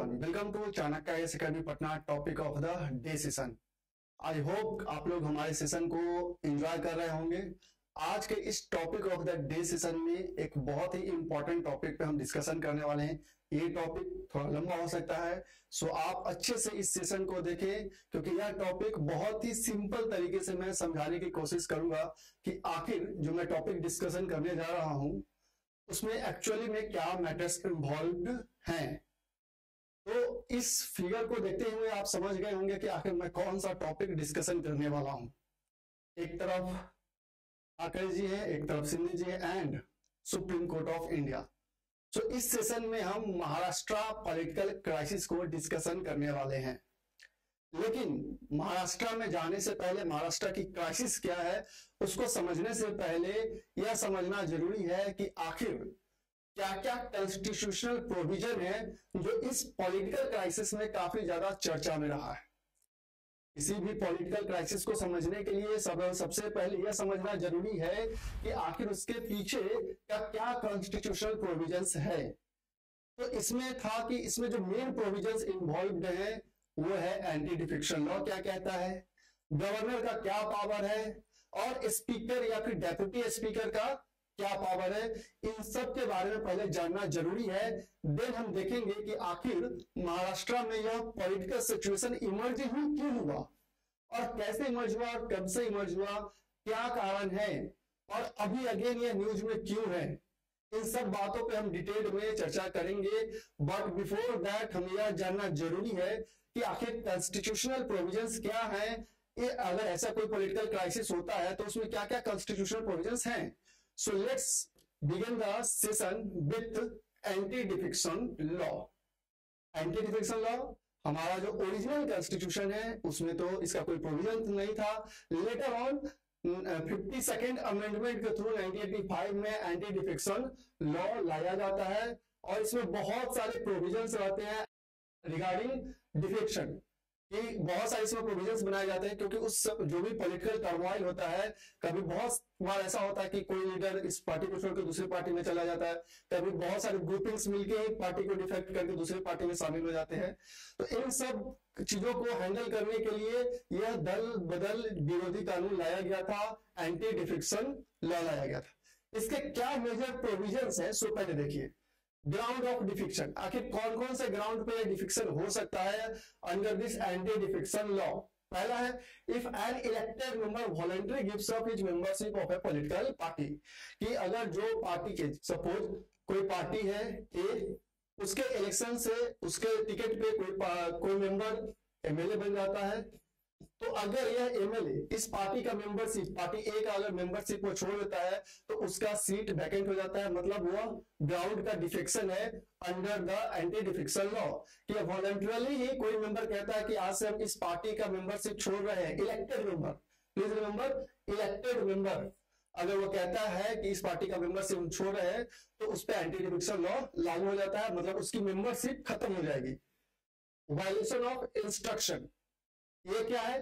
Everyone welcome to Chanakya IAS academy Patna topic of the day session I hope आप लोग हमारे session को enjoy कर रहे होंगे। आज के इस topic of the day session में एक बहुत ही इंपॉर्टेंट टॉपिक पे हम डिस्कशन करने वाले हैं। ये टॉपिक थोड़ा लंबा हो सकता है। सो आप अच्छे से इस सेशन को देखें, क्योंकि यह टॉपिक बहुत ही सिंपल तरीके से मैं समझाने की कोशिश करूँगा कि आखिर जो मैं टॉपिक डिस्कशन करने जा रहा हूँ, उसमें एक्चुअली में क्या मैटर्स इन्वॉल्व हैं। तो इस फिगर को देखते हुए आप समझ गए होंगे कि आखिर मैं कौन सा टॉपिक डिस्कशन करने वाला हूँ। एक तरफ़ आकर जी है, एक तरफ़ सिंधी जी है and supreme court of India so इस सेशन में हम महाराष्ट्र पॉलिटिकल क्राइसिस को डिस्कशन करने वाले हैं। लेकिन महाराष्ट्र में जाने से पहले, महाराष्ट्र की क्राइसिस क्या है, उसको समझने से पहले यह समझना ज़रूरी है कि आखिर क्या क्या कॉन्स्टिट्यूशनल प्रोविज़न है जो इस पॉलिटिकल क्राइसिस में काफ़ी ज़्यादा चर्चा में रहा है? किसी भी पॉलिटिकल क्राइसिस को समझने के लिए सब, सबसे पहले यह समझना ज़रूरी है कि आखिर उसके पीछे का क्या कॉन्स्टिट्यूशनल प्रोविजंस है। तो इसमें था कि इसमें जो मेन प्रोविजंस इन्वॉल्व है, वो है एंटी डिफिक्शन लॉ क्या कहता है गवर्नर का क्या पावर है, और स्पीकर या फिर डेप्यूटी स्पीकर का क्या पावर है? इन सब के बारे में पहले जानना ज़रूरी है। देन हम देखेंगे कि आखिर महाराष्ट्र में यह पॉलिटिकल सिचुएशन इमर्ज ही क्यों हुआ? और कैसे इमर्ज हुआ? और कब से इमर्ज हुआ? क्या कारण है? और अभी अगेन यह न्यूज़ में क्यों है? इन सब बातों पे हम डिटेल में चर्चा करेंगे। बट बिफोर दैट हम यह जानना ज़रूरी है कि आखिर कॉन्स्टिट्यूशनल प्रोविजंस क्या है? ये अगर ऐसा कोई पॉलिटिकल क्राइसिस होता है तो उसमें क्या क्या कॉन्स्टिट्यूशनल प्रोविजंस हैं? Begin the session with anti defection law anti defection law हमारा जो ओरिजिनल कॉन्स्टिट्यूशन है, उसमें तो इसका कोई प्रोविज़न नहीं था। Later on fifty second amendment के थ्रू 1985 में एंटी डिफिक्शन लॉ लाया जाता है और इसमें बहुत सारे प्रोविज़न रहते हैं रिगार्डिंग डिफेक्शन कि बहुत सारे इसमें प्रोविजंस बनाए जाते हैं, क्योंकि उस जो भी पॉलिटिकल टर्मोइल होता है, कभी बहुत बार ऐसा होता है कि कोई लीडर इस पार्टी को छोड़कर दूसरी पार्टी में चला जाता है, कभी बहुत सारे ग्रुपिंग्स मिलके ही पार्टी को डिफेक्ट करके दूसरी पार्टी में शामिल हो जाते हैं। तो इन सब चीज़ों को हैंडल करने के लिए यह दल बदल विरोधी कानून लाया गया था एंटी डिफिक्शन लॉ लाया गया था। इसके क्या मेजर प्रोविज़न है, सो पहले देखिए। ग्राउंड ऑफ़ डिफिक्शन आखिर कौन कौन से ग्राउंड पे डिफिक्शन हो सकता है under this anti defection law पहला है if an elected member voluntary gives up his membership of a political party कि अगर जो पार्टी के सपोज़ कोई पार्टी है ए उसके इलेक्शन से उसके टिकट पे कोई कोई मेंबर एमएलए बन जाता है तो अगर यह एमएलए इस पार्टी का मेंबरशिप पार्टी ए का अगर मेंबरशिप को छोड़ देता है तो उसका सीट वैकेंट हो जाता है। मतलब वह ग्राउंड का डिफेक्शन है under the anti defection law कि वॉलंटरली ही कोई मेंबर कहता है कि आज से हम इस पार्टी का मेंबरशिप छोड़ रहे हैं elected member please remember elected member अगर वो कहता है कि इस पार्टी का मेंबरशिप छोड़ रहे हैं तो उस पर एंटी डिफिक्शन लॉ लागू हो जाता है मतलब उसकी मेंबरशिप खत्म हो जाएगी। वायलेशन ऑफ़ इंस्ट्रक्शन ये क्या है?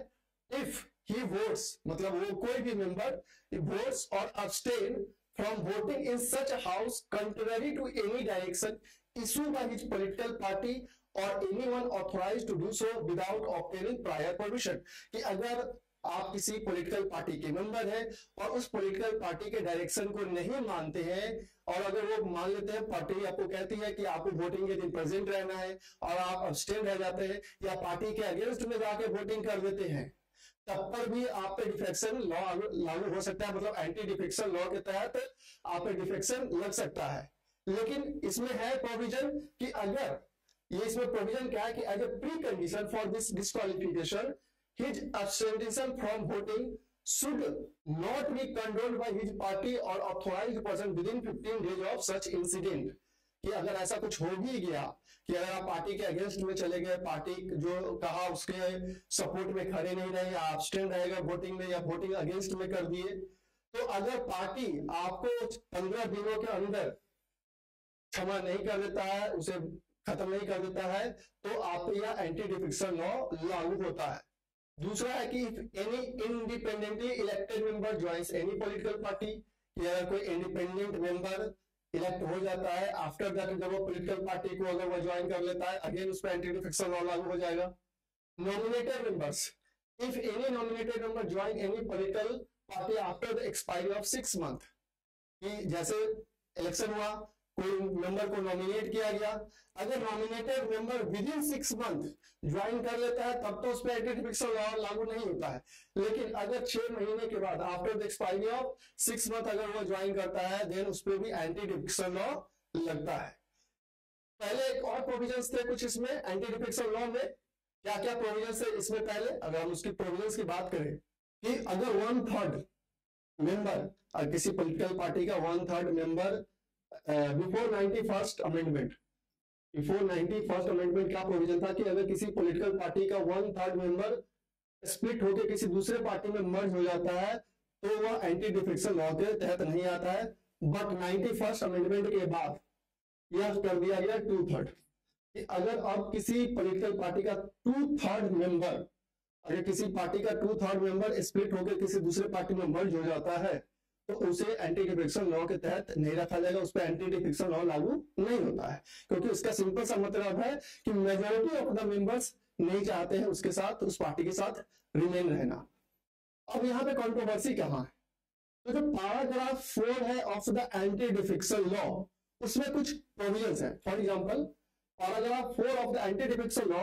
इफ़ ही वोट्स मतलब वो कोई भी मेंबर वोट्स और abstain from voting in such house contrary to any direction issue by his political party और any one authorise to do so without obtaining prior permission कि अगर आप किसी पॉलिटिकल पार्टी के मेंबर हैं और उस पॉलिटिकल पार्टी के डायरेक्शन को नहीं मानते हैं और अगर वो मान लेते हैं पार्टी आपको कहती है कि आपको वोटिंग के दिन प्रेजेंट रहना है और आप अब्सटेन रह जाते हैं या पार्टी के अगेंस्ट में जाके वोटिंग कर देते हैं, तब पर भी आप पे डिफेक्शन लॉ लागू हो सकता है मतलब एंटी डिफेक्शन लॉ के तहत आप पे डिफेक्शन लग सकता है। लेकिन इसमें है प्रोविज़न कि अगर, ये इसमें प्रोविज़न क्या है कि as a precondition for this disqualification his abstention from voting should not be condoned by his party or authorized person within 15 days of such incident. कि अगर ऐसा कुछ हो भी गया, कि अगर आप पार्टी के अगेंस्ट में चले गए पार्टी जो कहा उसके सपोर्ट में खड़े नहीं रहे या एब्सटेंड रहेगा वोटिंग में या वोटिंग अगेंस्ट में कर दिए तो अगर पार्टी आपको पंद्रह दिनों के अंदर क्षमा नहीं कर देता है, उसे खत्म नहीं कर देता है तो आप यह एंटी डिफिक्शन लॉ लागू होता है। दूसरा है कि any independently elected member joins any political party अगर कोई इंडिपेंडेंट मेंबर इलेक्ट हो जाता है आफ्टर दैट जब वो पोलिटिकल पार्टी को अगर वो ज्वाइन कर लेता है अगेन उस पर एंटी डिफिक्शन लॉ लागू हो जाएगा। Nominated members if any nominated member join any political party after the expiry of six month जैसे इलेक्शन हुआ कोई मेंबर को नॉमिनेट किया गया। अगर nominated member within six month join कर लेता है, तब तो उस पर एंटी लॉ लागू नहीं होता है। लेकिन अगर छह महीने के बाद after the expiry of six month अगर वो ज्वाइन करता है देन उस पर भी एंटी डिफिक्शन लॉ लगता है। पहले एक और प्रोविज़न थे कुछ इसमें एंटी डिफिक्शन लॉ में। क्या क्या प्रोविज़न थे इसमें पहले? अगर हम उसकी प्रोविज़न की बात करें, कि अगर वन थर्ड मेंबर किसी पोलिटिकल पार्टी का one third member before ninety first amendment before ninety first amendment क्या प्रोविज़न था कि अगर किसी पॉलिटिकल पार्टी का वन थर्ड मेंबर स्प्लिट होकर किसी दूसरे पार्टी में मर्ज हो जाता है तो वह एंटी डिफिक्शन लॉ के तहत नहीं आता है। बट नाइनटी फ़र्स्ट अमेंडमेंट के बाद यह कर दिया गया टू थर्ड कि अगर अब किसी पॉलिटिकल पार्टी का टू थर्ड मेंबर अगर किसी पार्टी का टू थर्ड मेंबर स्प्लिट होकर किसी दूसरे पार्टी में मर्ज हो जाता है उसे एंटी डिफिक्शन लॉ के तहत नहीं रखा जाएगा, उस पर एंटी डिफिक्शन लॉ लागू नहीं होता है। क्योंकि उसका सिंपल सा मतलब है कि मेजोरिटी ऑफ़ द मेंबर्स नहीं चाहते हैं उसके साथ, उस पार्टी के साथ रिमेन रहना। अब यहाँ पे कॉन्ट्रोवर्सी कहाँ है? तो जो पैराग्राफ फोर है of the anti defection law उसमें कुछ प्रोविज़न है। For example paragraph four of the anti defection law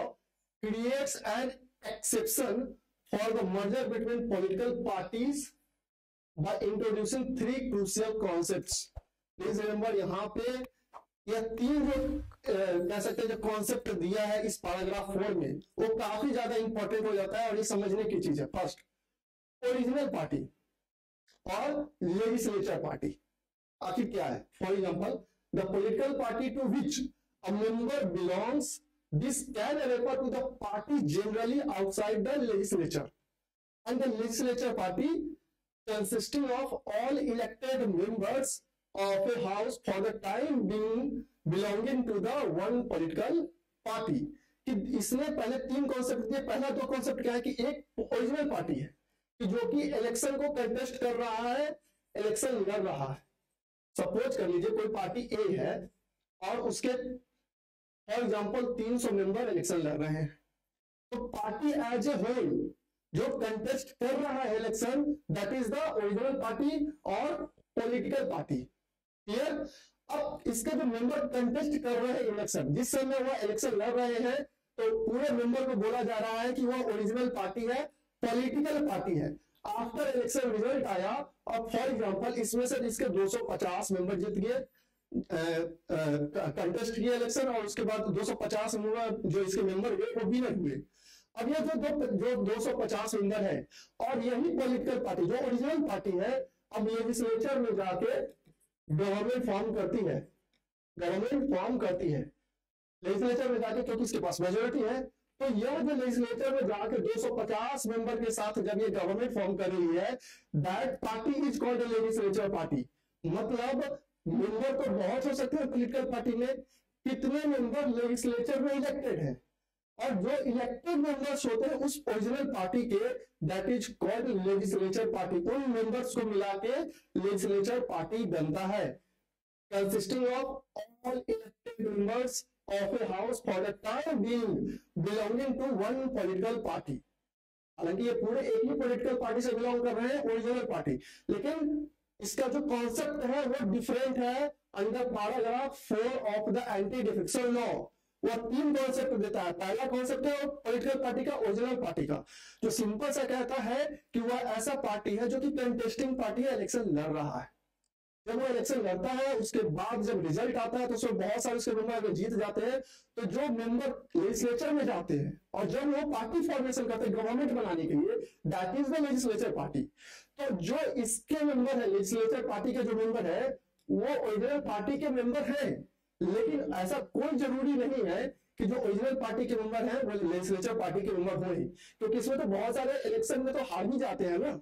creates an exception for the merger between political parties by introducing three crucial concepts. Please remember, यहाँ पे यह तीन जो कह सकते हैं जो कॉन्सेप्ट दिया है इस पैराग्राफ फोर में, वो काफ़ी ज़्यादा इंपॉर्टेंट हो जाता है और ये समझने की चीज़ है। फ़र्स्ट ओरिजिनल पार्टी और लेजिस्लेचर पार्टी आखिर क्या है? For example the political party to which a member belongs this can refer to the party generally outside the legislature and the legislature party consisting of all elected members of a house for the time being belonging to the one political party. कि इसने पहले तीन concept दिए। पहला दो concept क्या है कि एक ओरिजिनल पार्टी है, कि जो कि इलेक्शन को कंटेस्ट कर रहा है इलेक्शन लड़ रहा है। सपोज़ कर लीजिए कोई पार्टी ए है और उसके फॉर एग्जांपल 300 मेंबर इलेक्शन लड़ रहे हैं। तो पार्टी एज ए होल जो कंटेस्ट कर रहा है election that is the original party और पॉलिटिकल पार्टी क्लियर अब इसके जो मेंबर कंटेस्ट कर रहे हैं इलेक्शन जिस समय वह इलेक्शन लड़ रहे हैं तो पूरे मेंबर को बोला जा रहा है कि वह ओरिजिनल पार्टी है पॉलिटिकल पार्टी है. आफ्टर इलेक्शन रिज़ल्ट आया और फॉर एग्जांपल इसमें से इसके 250 मेंबर जीत गए कंटेस्ट किए इलेक्शन और उसके बाद 250 मेंबर जो इसके मेंबर हुए, वो विनर हुए. अब ये जो दो, जो 250 मेंबर है, और यही पॉलिटिकल पार्टी जो ओरिजिनल पार्टी है, अब लेजिस्लेचर में जाके गवर्नमेंट फॉर्म करती है। गवर्नमेंट फॉर्म करती है। लेजिस्लेचर में जाके क्योंकि इसके पास मेजोरिटी है तो यह जो लेजिस्लेचर में जाके 250 मेंबर के साथ जब ये गवर्नमेंट फॉर्म कर रही है that party is called legislature party मतलब मेंबर तो बहुत हो सकते हैं पोलिटिकल पार्टी में, कितने मेंबर लेजिस्लेचर में इलेक्टेड है? और जो इलेक्टेड मेंबर्स होते हैं उस ओरिजिनल पार्टी के that is called legislature party उन मेंबर्स को मिला के लेजिस्लेचर पार्टी बनता है। Consisting of all elected members of a house for the time being belonging to one political party हालाँकि ये पूरे एक ही पॉलिटिकल पार्टी से बिलोंग कर रहे हैं ओरिजिनल पार्टी लेकिन इसका जो कॉन्सेप्ट है, वो डिफरेंट है under paragraph four of the anti defection law वह तीन कॉन्सेप्ट देता है। पहला कॉन्सेप्ट है पॉलिटिकल पार्टी का ओरिजिनल पार्टी का। जो सिंपल सा कहता है कि वह ऐसा पार्टी है जो कि कंटेस्टिंग पार्टी है इलेक्शन लड़ रहा है। जब वो इलेक्शन लड़ता है, उसके बाद जब रिज़ल्ट आता है तो उसमें बहुत सारे उसके मेंबर अगर जीत जाते हैं। तो जो मेंबर लेजिस्लेचर में जाते हैं और जब वो पार्टी फॉर्मेशन करते हैं गवर्नमेंट बनाने के लिए that is the legislature party तो जो इसके मेंबर है लेजिस्लेचर पार्टी के जो मेंबर है, वो ओरिजिनल पार्टी के मेंबर है। लेकिन ऐसा कोई ज़रूरी नहीं है कि जो ओरिजिनल पार्टी के मेंबर हैं, वो लेजिस्लेचर पार्टी के मेंबर हो क्योंकि इसमें तो बहुत सारे इलेक्शन में तो हार ही जाते हैं ना।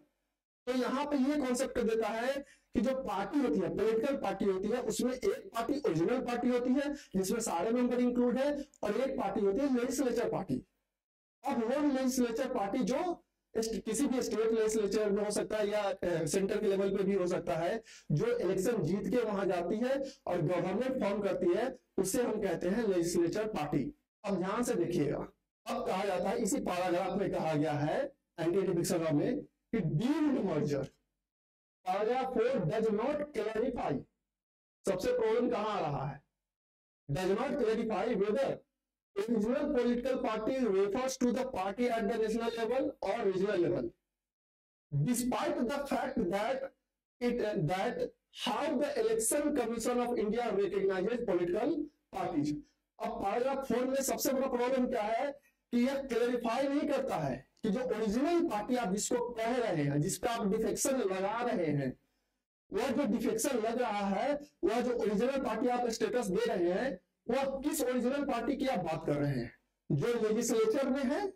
तो यहाँ पे ये कॉन्सेप्ट देता है कि जो पार्टी होती है पोलिटिकल पार्टी होती है, उसमें एक पार्टी ओरिजिनल पार्टी होती है, जिसमें सारे मेंबर इंक्लूड है, और एक पार्टी होती है लेजिस्लेचर पार्टी अब वो लेजिस्लेचर पार्टी जो किसी भी स्टेट लेजिस्लेचर में हो सकता है या सेंटर के लेवल पे भी हो सकता है, जो इलेक्शन जीत के वहाँ जाती है और गवर्नमेंट फॉर्म करती है, उसे हम कहते हैं लेजिस्लेचर पार्टी अब ध्यान से देखिएगा, अब कहा जाता है, इसी पैराग्राफ में कहा गया है एंटी डिफिक्शन लॉ में, कि deemed merger paragraph four does not clarify सबसे प्रॉब्लम कहाँ आ रहा है? Does not clarify whether regional political party refers to the party at the national level or regional level despite the fact that it that how the election commission of india recognizes political parties अब paragraph four में सबसे बड़ा problem क्या है कि यह clarify नहीं करता है कि जो ओरिजिनल पार्टी आप जिसको कह रहे हैं जिसका आप डिफेक्शन लगा रहे हैं वह जो डिफेक्शन लग रहा है वह जो ओरिजिनल पार्टी आप स्टेटस दे रहे हैं वह किस ओरिजिनल पार्टी की आप बात कर रहे हैं? जो लेजिस्लेचर में है,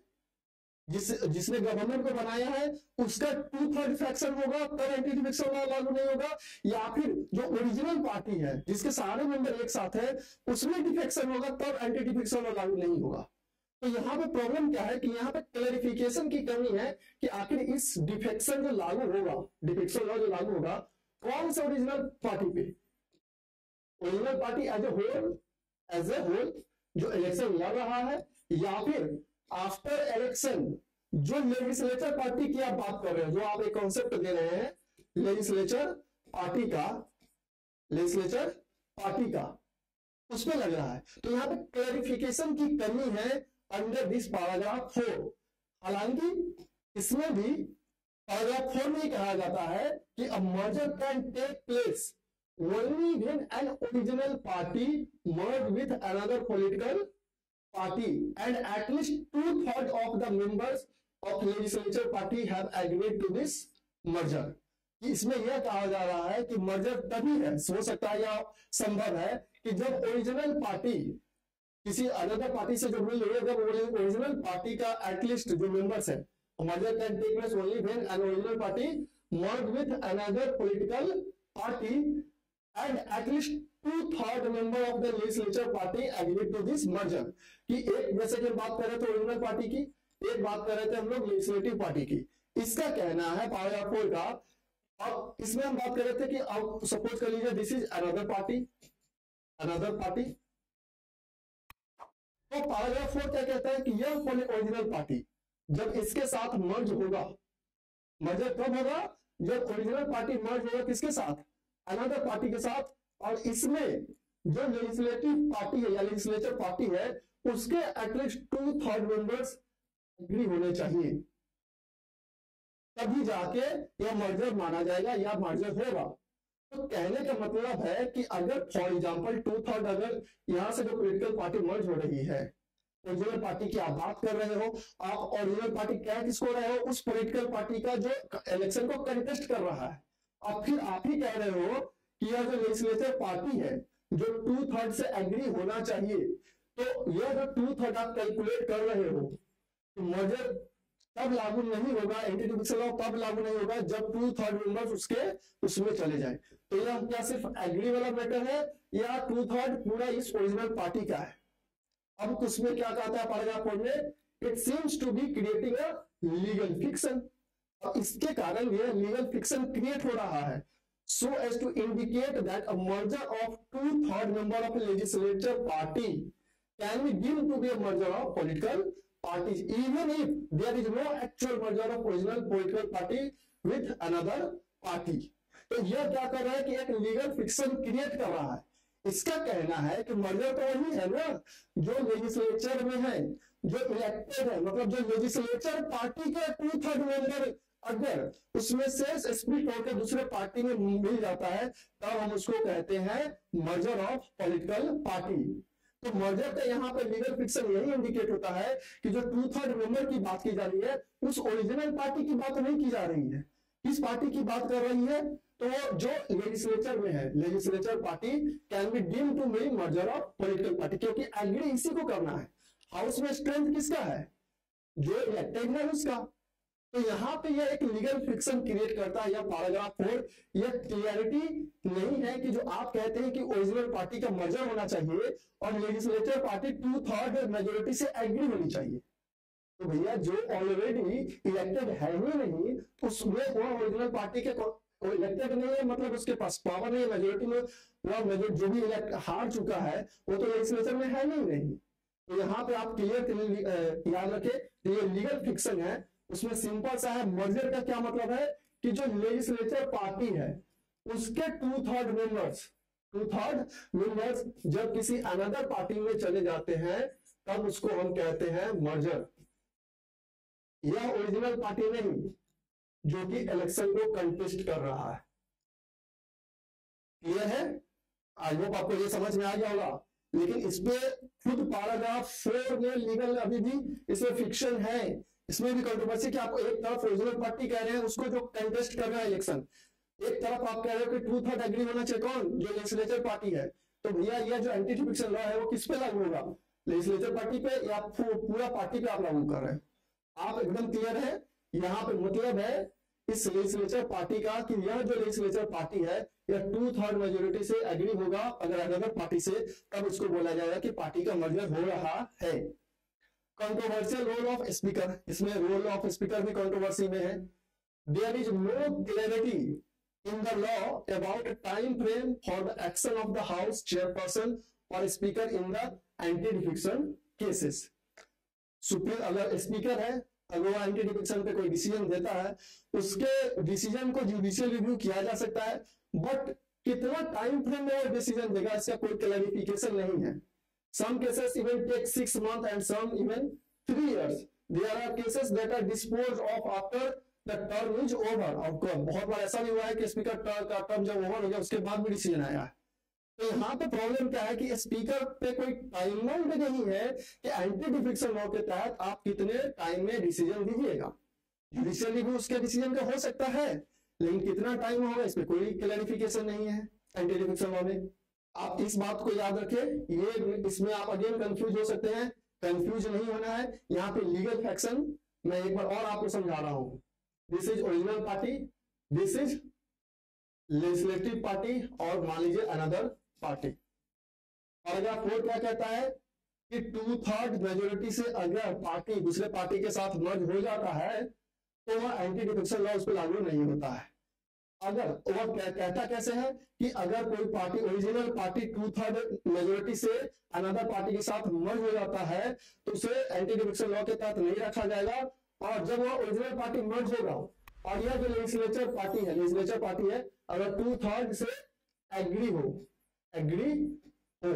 जिस, जिसने गवर्नमेंट को बनाया है, उसका टू थर्ड फैक्शन होगा तब एंटी डिफेक्शन लॉ लागू नहीं होगा, या फिर जो ओरिजिनल पार्टी है, जिसके सारे मेंबर एक साथ है, उसमें डिफेक्शन होगा, तब एंटी डिफेक्शन लॉ लागू नहीं होगा। तो यहाँ पे प्रॉब्लम क्या है कि यहाँ पे क्लैरिफिकेशन की कमी है कि आखिर इस डिफेक्शन जो लागू होगा डिफेक्शन लॉ जो लागू होगा, कौन सा ओरिजिनल पार्टी पे? Original party as a whole as a whole जो इलेक्शन लड़ रहा है, या फिर आफ्टर इलेक्शन जो लेजिस्लेचर पार्टी की आप बात कर रहे हैं, जो आप एक कॉन्सेप्ट दे रहे हैं लेजिस्लेचर पार्टी का लेजिस्लेचर पार्टी का, उसमें लग रहा है। तो यहाँ पे क्लैरिफिकेशन की कमी है अंडर दिस पैराग्राफ फोर हालाँकि इसमें भी पैराग्राफ फोर में कहा जाता है कि a merger can take place only when an original party merged with another political party and at least two third of the members of legislature party have इसमें यह कहा जा रहा है कि मर्जर तभी है, हो सकता है या संभव है कि जब ओरिजिनल पार्टी किसी अनदर पार्टी से जो मिल रही है, जब ओरिजिनल पार्टी का एटलीस्ट जो मेंबर्स है merger can take only when an original party merged with another political party and at least two third member of the legislature party agree to this merger कि एक जैसे कि बात कर रहे थे ओरिजिनल पार्टी की, एक बात कर रहे थे हम लोग लेजिस्लेटिव पार्टी की। इसका कहना है पैराग्राफ फोर का, अब इसमें हम बात कर रहे थे कि अब सपोज़ कर लीजिए this is another party another party तो पैराग्राफ फोर क्या कहता है कि यह ओरिजिनल पार्टी जब इसके साथ मर्ज होगा मर्जर कब होगा, जब ओरिजिनल पार्टी मर्ज होगा किसके साथ? अनदर पार्टी के साथ। और इसमें जो लेजिस्लेटिव पार्टी है, या लेजिस्लेचर पार्टी है, उसके at least two third members agree होने चाहिए। तभी जाके यह मर्जर माना जाएगा, या मर्जर होगा। तो कहने का मतलब है कि अगर फॉर एग्जांपल टू थर्ड अगर यहाँ से जो पोलिटिकल पार्टी मर्ज हो रही है ओरिजिनल पार्टी की आप बात कर रहे हो, आप ओरिजिनल पार्टी क्या किसको रहे हो, उस पोलिटिकल पार्टी का जो इलेक्शन को कंटेस्ट कर रहा है। और फिर आप ही कह रहे हो कि यह जो लेजिस्लेटिव पार्टी है, जो टू थर्ड से एग्री होना चाहिए तो यह जो टू थर्ड आप कैलकुलेट कर रहे हो मर्जर तब लागू नहीं होगा एंटी लॉ तब लागू नहीं होगा जब टू थर्ड मेंबर्स उसके उसमें चले जाए। तो यह क्या सिर्फ़ एग्री वाला मैटर है, या टू थर्ड पूरा इस ओरिजिनल पार्टी का है? अब उसमें क्या कहता है पैराग्राफ में it seems to be creating a legal fiction इसके कारण यह लीगल फिक्शन क्रिएट हो रहा है। So as to indicate that a merger of two third member of legislator party can be deem to be a merger of political parties even if there is no actual merger of original political party with another party तो यह क्या कर रहा है कि एक legal fiction create कर रहा है। इसका कहना है कि मर्जर तो वही है ना, जो लेजिस्लेचर में है, जो इलेक्टेड है मतलब जो लेजिस्लेचर पार्टी के टू थर्ड मेंबर अगर उसमें से स्प्लिट होकर दूसरे पार्टी में मिल जाता है, तब हम उसको कहते हैं मर्जर ऑफ़ पॉलिटिकल पार्टी तो मर्जर का यहाँ पे लीगल फिक्शन यही इंडिकेट होता है कि जो टू थर्ड मेंबर की बात की जा रही है, उस ओरिजिनल पार्टी की बात नहीं की जा रही है। किस पार्टी की बात कर रही है? तो जो लेजिस्लेचर में है legislature party can be deem to मेरी मर्जर ऑफ़ पॉलिटिकल पार्टी क्योंकि एग्री इसी को करना है। हाउस में स्ट्रेंथ किसका है? जो इलेक्टेड है उसका। तो यहाँ पे यह एक लीगल फ्रिक्शन क्रिएट करता है, या पैराग्राफ फोर यह क्लियरिटी नहीं है कि जो आप कहते हैं कि ओरिजिनल पार्टी का मर्जर होना चाहिए और legislature party two third majority से एग्री होनी चाहिए। तो भैया, जो ऑलरेडी इलेक्टेड है ही नहीं, उसमें वो ओरिजिनल पार्टी के इलेक्टेड नहीं है मतलब उसके पास पावर नहीं है मेजोरिटी में वो जो भी इलेक्ट हार चुका है, वो तो लेजिस्लेचर में है नहीं नहीं। तो यहाँ पे आप क्लियर याद रखे, ये लीगल फिक्सन है उसमें सिंपल सा है मर्जर का क्या मतलब है कि जो लेजिस्लेचर पार्टी है, उसके two third members two third members जब किसी अनदर पार्टी में चले जाते हैं, तब उसको हम कहते हैं मर्जर यह ओरिजिनल पार्टी नहीं, जो कि इलेक्शन को कंटेस्ट कर रहा है. यह है? आई होप आपको ये समझ में आ गया होगा. लेकिन इसमें खुद पैराग्राफ फोर में लीगल अभी भी इसमें फिक्शन है. इसमें भी कंट्रोवर्सी कि आप एक तरफ़ ओरिजिनल पार्टी कह रहे हैं, उसको जो कंटेस्ट कर रहा है इलेक्शन एक तरफ़ आप कह रहे हो कि टू थर्ड एग्री होना चाहिए, कौन? जो लेजिस्लेचर पार्टी है। तो भैया यह जो एंटी फिक्शन लॉ है, वो किस पे लागू होगा? लेजिस्लेचर पार्टी पे या पूरा पार्टी पे आप लागू कर रहे हैं? आप एकदम क्लियर है? यहाँ पे मतलब है इस लेजिस्लेचर पार्टी का कि यह जो लेजिस्लेचर पार्टी है, यह टू थर्ड मेजोरिटी से एग्री होगा, अगर अनदर पार्टी से, तब उसको बोला जाएगा कि पार्टी का मर्जर हो रहा है। कंट्रोवर्शियल रोल ऑफ़ स्पीकर इसमें रोल ऑफ़ स्पीकर भी कंट्रोवर्सी में है। There is no clarity in the law about time frame for the action of the house chairperson और speaker in the anti defection cases supreme अगर speaker है, अगर वो anti defection पे कोई डिसीज़न देता है, उसके डिसीज़न को जुडिशियल रिव्यू किया जा सकता है बट कितना टाइम फ्रेम में वो डिसीज़न देगा, इसका कोई क्लैरिफिकेशन नहीं है। Some cases even take six months and some even three years. There are cases that are disposed of after the term is over. और बहुत बार ऐसा भी हुआ है कि स्पीकर का टर्म जब ओवर हो गया, उसके बाद भी डिसीज़न आया है तो यहाँ पे प्रॉब्लम क्या है कि स्पीकर पे कोई टाइम बाउंड नहीं है कि एंटी डिफिक्शन लॉ के तहत आप कितने टाइम में डिसीज़न दीजिएगा जुडिशियली भी उसके डिसीज़न का हो सकता है, लेकिन कितना टाइम होगा, इसमें कोई क्लैरिफिकेशन नहीं है एंटी डिफिक्शन लॉ में आप इस बात को याद रखें, ये इसमें आप अगेन कंफ्यूज हो सकते हैं। कंफ्यूज नहीं होना है। यहाँ पे लीगल फैक्शन मैं एक बार और आपको समझा रहा हूँ। This is original party this is legislative party और मान लीजिए अनदर पार्टी पैराग्राफ फोर क्या कहता है कि टू थर्ड मेजोरिटी से अगर पार्टी दूसरे पार्टी के साथ मर्ज हो जाता है तो वह एंटी डिफेक्शन लॉ उस पर लागू नहीं होता है। अगर वो कहता कैसे है कि अगर कोई party original party two third majority से अनदर पार्टी के साथ मर्ज हो जाता है तो उसे एंटी डिफिक्शन लॉ के तहत नहीं रखा जाएगा। और जब वो ओरिजिनल पार्टी मर्ज होगा, और यह जो लेजिस्लेचर पार्टी है लेजिस्लेचर पार्टी है, अगर टू थर्ड से एग्री हो एग्री हो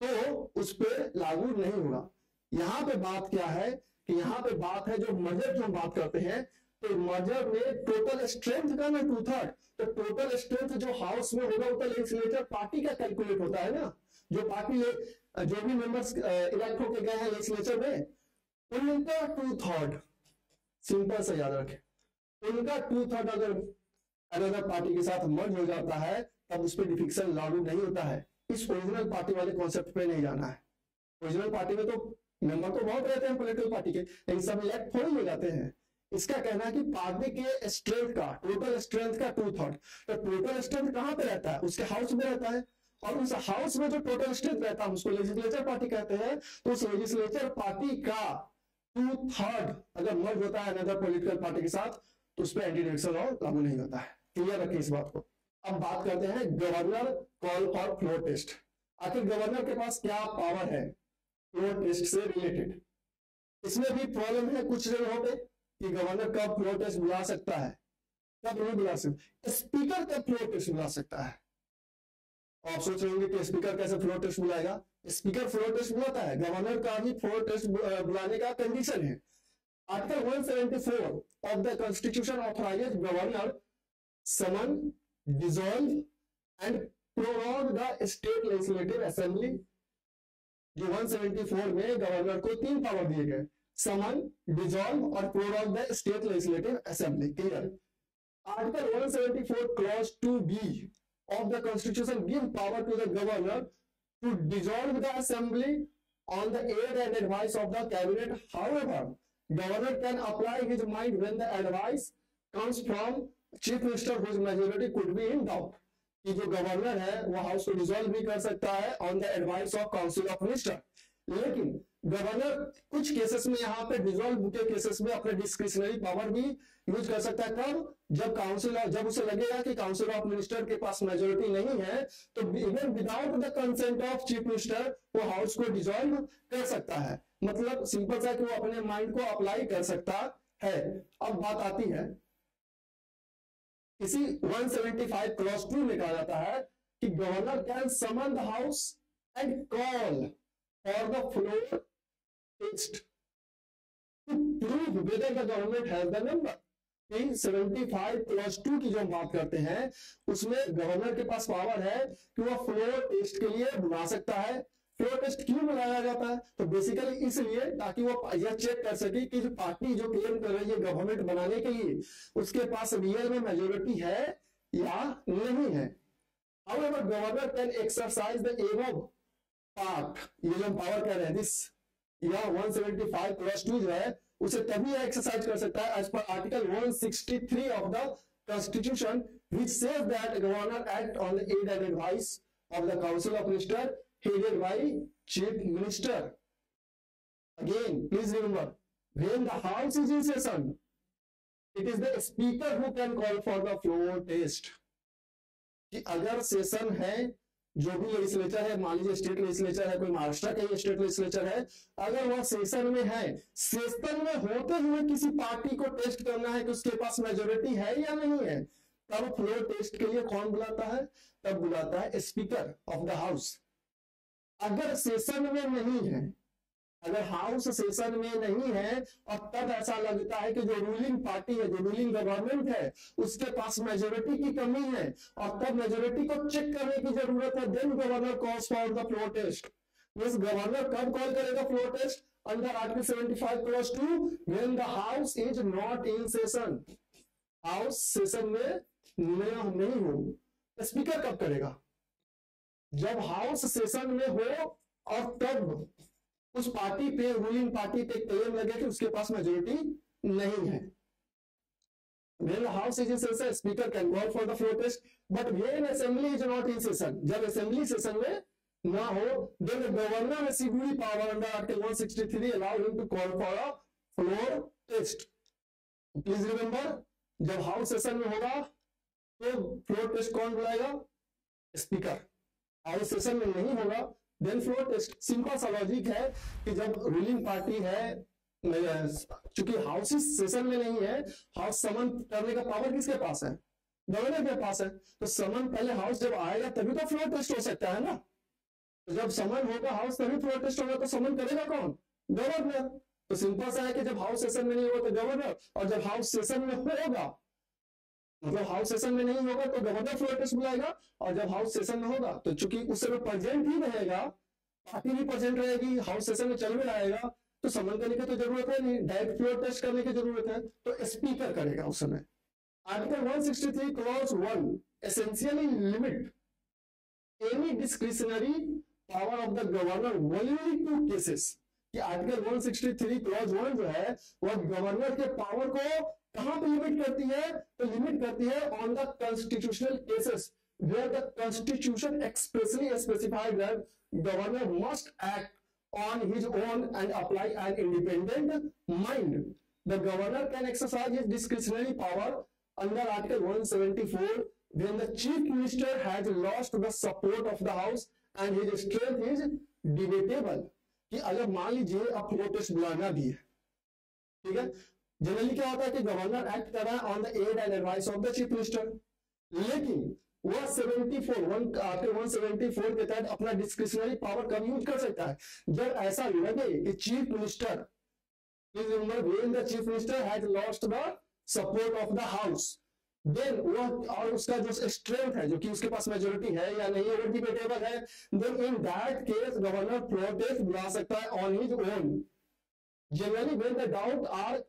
तो उस पर लागू नहीं होगा। यहाँ पे बात क्या है कि यहाँ पे बात है जो मर्जर की हम बात करते हैं तो मर्जर में टोटल स्ट्रेंथ का ना टू थर्ड तो टोटल स्ट्रेंथ जो हाउस में होगा, वो तो लेजिस्लेचर पार्टी का कैलकुलेट होता है ना। जो पार्टी जो भी मेंबर्स इलेक्ट होके गए हैं लेजिस्लेचर में, उनका टू थर्ड सिंपल से याद रखें। उनका टू थर्ड अगर अनदर पार्टी के साथ मर्ज हो जाता है, तब उस पर डिफिक्शन लागू नहीं होता है। इस ओरिजिनल पार्टी वाले कॉन्सेप्ट पे नहीं जाना है। ओरिजिनल पार्टी में तो मेंबर तो बहुत रहते हैं पोलिटिकल पार्टी के, लेकिन सब इलेक्ट थोड़ी हो जाते हैं। इसका कहना है कि पार्टी के स्ट्रेंथ का टोटल स्ट्रेंथ का टू थर्ड तो टोटल स्ट्रेंथ कहाँ पे रहता है? उसके हाउस में रहता है। और उस हाउस में जो टोटल स्ट्रेंथ रहता है, उसको लेजिस्लेचर पार्टी कहते हैं। तो उस लेजिस्लेचर पार्टी का टू थर्ड अगर मर्ज होता है अनदर पॉलिटिकल पार्टी के साथ तो उस पर एंटी डिविक्शन लॉ लागू नहीं होता है। क्लियर रखिए इस बात को। अब बात करते हैं governor call for floor test आखिर गवर्नर के पास क्या पावर है? फ्लोर टेस्ट से रिलेटेड इसमें भी प्रॉब्लम है कुछ जगहों पे। कि गवर्नर कब फ्लोर टेस्ट बुला सकता है। कब नहीं बुला सकता स्पीकर कब फ्लोर टेस्ट बुला सकता है? आप सोच रहे होंगे कि स्पीकर कैसे फ्लोर टेस्ट बुलाएगा? स्पीकर फ्लोर टेस्ट बुलाता है। गवर्नर का भी फ्लोर टेस्ट बुलाने का कंडीशन है। Article 174 of the constitution authorise governor summon dissolve and prorogue the state legislative assembly जो 174 में गवर्नर को तीन पावर दिए गए। समन डिजॉल्व और close of the state legislative assembly clear article 174 seventy four clause two b of the constitution give power to the governor to dissolve the assembly on the aid and advice of the cabinet how governor can apply his mind when the advice comes from chief minister whose majority could be in doubt कि जो governor है, वो house को dissolve भी कर सकता है on the advice of council of minister लेकिन गवर्नर कुछ केसेस में यहाँ पे डिजोल्व के केसेस में अपने डिस्क्रिशनरी पावर भी यूज़ कर सकता है। कब जब काउंसिल जब उसे लगेगा कि काउंसिल ऑफ़ मिनिस्टर के पास मेजोरिटी नहीं है तो even without the consent of chief minister वो हाउस को डिजोल्व कर सकता है। मतलब सिंपल सा कि वो अपने माइंड को अप्लाई कर सकता है। अब बात आती है, इसी 175 क्लॉज टू में कहा जाता है कि governor can summon the house and call for the floor test to prove whether the government has the number 75 plus two की जो हम बात करते हैं उसमें गवर्नर के पास पावर है कि वह फ्लोर टेस्ट के लिए बुला सकता है। फ्लोर टेस्ट क्यों बुलाया जाता है? तो बेसिकली इसलिए ताकि वो यह चेक कर सके कि जो पार्टी जो क्लेम कर रही है गवर्नमेंट बनाने के लिए उसके पास रियल में मेजोरिटी है या नहीं है। However, governor can exercise the above part. ये जो हम पावर कह रहे हैं दिस या 175 प्लस टू जो है, उसे तभी एक्सरसाइज कर सकता है एज पर article 163 of the constitution which save council of minister headed by chief minister again please remember when the house is in session it is the speaker who can call for the floor test कि अगर session है जो भी legislature है, मान लीजिए state legislature है, कोई महाराष्ट्र का ही स्टेट लेजिस्लेचर है, अगर वह सेशन में है सेशन में होते हुए किसी पार्टी को टेस्ट करना है कि उसके पास मेजोरिटी है या नहीं है, तब फ्लोर टेस्ट के लिए कौन बुलाता है? तब बुलाता है स्पीकर ऑफ़ द हाउस अगर सेशन में नहीं है अगर हाउस सेशन में नहीं है और तब ऐसा लगता है कि जो रूलिंग पार्टी है, जो रूलिंग गवर्नमेंट है, उसके पास मेजोरिटी की कमी है। और तब मेजोरिटी को चेक करने की ज़रूरत है। Then governor calls for the floor test mean governor कब कॉल करेगा floor test under article 75 clause 2 when the house is not in session house session में नहीं हो। स्पीकर कब करेगा? जब हाउस सेशन में हो, और तब उस पार्टी पे रूलिंग पार्टी पे क्लेम लगे कि उसके पास मेजोरिटी नहीं है। Well house is in session speaker can call for the floor test but when assembly is not in session जब असेंबली सेशन में ना हो then governor security power under article 163 allow him to call for a floor test please remember जब house session में होगा तो floor test कौन बुलाएगा? स्पीकर हाउस सेशन में नहीं होगा देन फ्लोर टेस्ट सिंपल सा लॉजिक है कि जब रूलिंग पार्टी है चूँकि हाउस सेशन में नहीं है हाउस समन करने का पावर किसके पास है? गवर्नर के पास है। तो समन पहले हाउस जब आएगा, तभी तो फ्लोर टेस्ट हो सकता है ना? तो जब समन होगा हाउस तभी फ्लोर टेस्ट होगा तो समन करेगा कौन? गवर्नर तो सिंपल सा है कि जब हाउस सेशन में नहीं होगा तो गवर्नर और जब हाउस सेशन में होगा मतलब हाउस सेशन में नहीं होगा तो गवर्नर फ्लोर टेस्ट बुलाएगा, और जब हाउस सेशन में होगा तो चूँकि उस समय प्रेजेंट ही रहेगा पार्टी भी प्रेजेंट रहेगी हाउस सेशन में चल भी रहेगा तो समन करने की तो ज़रूरत है नहीं डायरेक्ट फ्लोर टेस्ट करने की ज़रूरत है तो स्पीकर करेगा उस समय। Article 163 clause 1 essentially limit any discretionary power of the governor only to cases कि आर्टिकल 163 क्लॉज 1 जो है वह गवर्नर के पावर को कहाँ पे लिमिट करती है? तो लिमिट करती है on the constitutional cases where the constitution expressly specified that governor must act on his own and apply an independent mind the governor can exercise his discretionary power under article 174 when the chief minister has lost the support of the house and his strength is debatable कि अगर मान लीजिए अब protest बुलाना भी है, ठीक है? जनरली क्या होता है कि गवर्नर एक्ट कर रहा है on the aid and advice of the chief minister लेकिन वह 74 वन आर्टिकल 174 के तहत अपना पावर यूज़ कर सकता है? जब ऐसा लगे कि chief minister the chief minister has lost the support of the house then वह और उसका जो स्ट्रेंथ है, जो कि उसके पास मेजोरिटी है या नहीं वो डिबेटेबल है then in that case governor protest बुला सकता है on his own generally when the doubt are